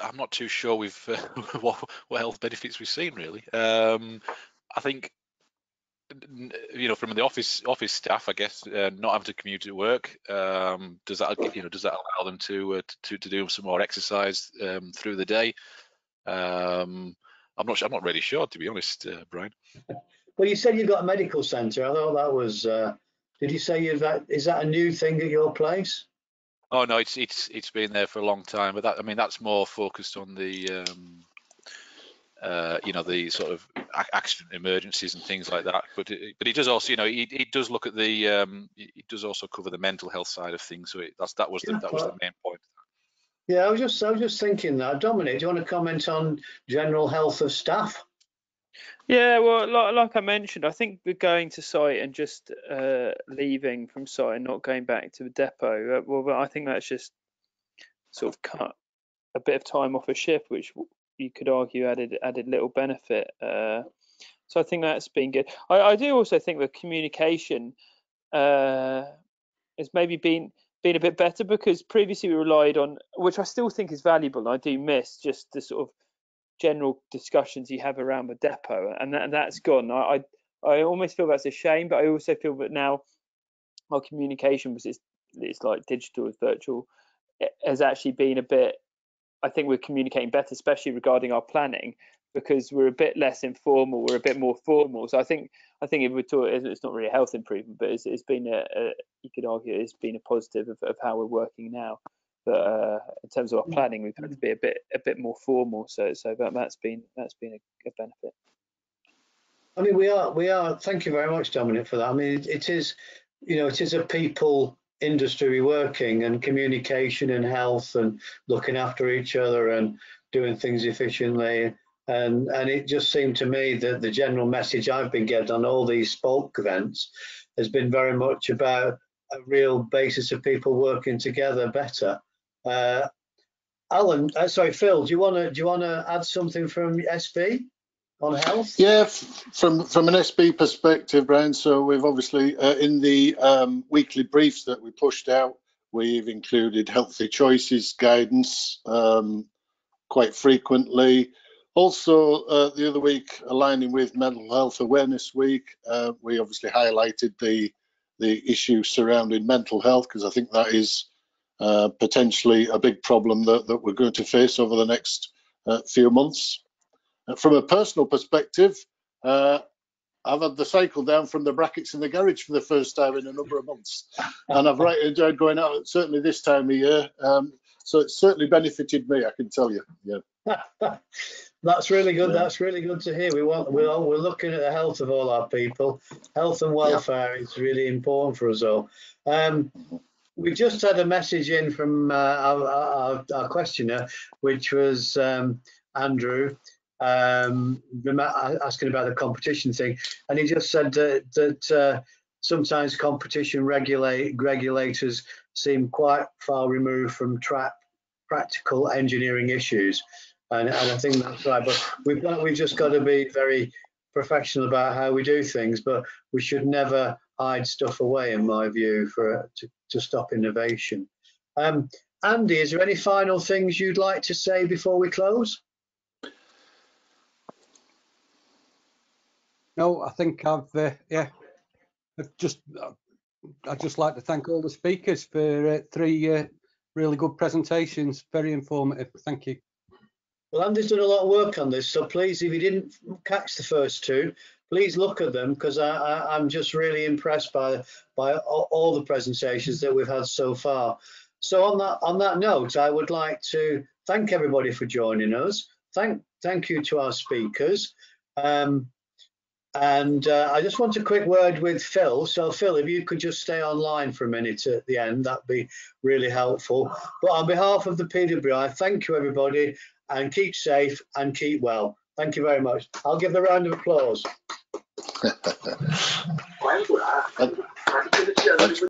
I'm not too sure we've uh, what, what health benefits we've seen really. Um, I think you know from the office office staff, I guess uh, not having to commute to work um, does that you know does that allow them to uh, to to do some more exercise um, through the day? Um, I'm not I'm not really sure to be honest, uh, Brian. Well, you said you've got a medical centre. I thought that was. Uh, did you say you've that is that a new thing at your place? Oh no, it's it's it's been there for a long time, but that I mean that's more focused on the um, uh, you know the sort of accident emergencies and things like that. But it, but he does also you know he, he does look at the um, he does also cover the mental health side of things. So it, that's that was the, yeah, that was the main point. Yeah, I was just I was just thinking that. Dominic, do you want to comment on general health of staff? Yeah, well, like, like, I mentioned, I think going to site and just uh, leaving from site and not going back to the depot. Uh, well, I think that's just sort of cut a bit of time off a shift, which you could argue added added little benefit. Uh, so I think that's been good. I, I do also think the communication uh, has maybe been been a bit better because previously we relied on, which I still think is valuable. I do miss just the sort of general discussions you have around the depot, and, that, that's gone. I, I, I almost feel that's a shame, but I also feel that now our communication was it's, it's like digital is virtual has actually been a bit. I think we're communicating better, especially regarding our planning, because we're a bit less informal, we're a bit more formal. So I think I think if we're talking, it's not really a health improvement, but it's, it's been a, a, you could argue it's been a positive of, of how we're working now but uh, in terms of our planning, we've had to be a bit a bit more formal. So so that, that's been that's been a, a benefit. I mean, we are we are. Thank you very much, Dominic, for that. I mean, it, it is, you know, it is a people industry working and communication and health and looking after each other and doing things efficiently. And and it just seemed to me that the general message I've been getting on all these SPOLK events has been very much about a real basis of people working together better uh, Alan, uh, sorry, Phil, do you want to do you want to add something from SB on health? Yeah, from from an SB perspective, Brian. So we've obviously uh, in the um, weekly briefs that we pushed out, we've included healthy choices guidance um, quite frequently. Also, uh, the other week, aligning with Mental Health Awareness Week, uh, we obviously highlighted the the issue surrounding mental health because I think that is uh, potentially a big problem that, that, we're going to face over the next uh, few months. Uh, from a personal perspective, uh, I've had the cycle down from the brackets in the garage for the first time in a number of months, and I've right enjoyed going out. Certainly this time of year, um, so it's certainly benefited me. I can tell you. Yeah. That's really good. Yeah. That's really good to hear. We want we're all, we're looking at the health of all our people. Health and welfare yeah. is really important for us all. Um, we just had a message in from uh, our, our, our, questioner, which was um, Andrew, um, asking about the competition thing, and he just said that, that uh, sometimes competition regulate regulators seem quite far removed from practical engineering issues, and, and I think that's right. But we've got we've just got to be very professional about how we do things, but we should never hide stuff away, in my view, for to, to stop innovation. Um, Andy, is there any final things you'd like to say before we close? No, I think I've uh, yeah, I've just I'd just like to thank all the speakers for uh, three uh, really good presentations, very informative. Thank you. Well, Andy's done a lot of work on this, so please, if you didn't catch the first two, please look at them because I, I'm just really impressed by by all, all the presentations that we've had so far. So on that on that note, I would like to thank everybody for joining us. Thank thank you to our speakers. Um, and uh, I just want a quick word with Phil. So Phil, if you could just stay online for a minute at the end, that'd be really helpful. But on behalf of the PWI, thank you everybody and keep safe and keep well. Thank you very much. I'll give the round of applause. Thanks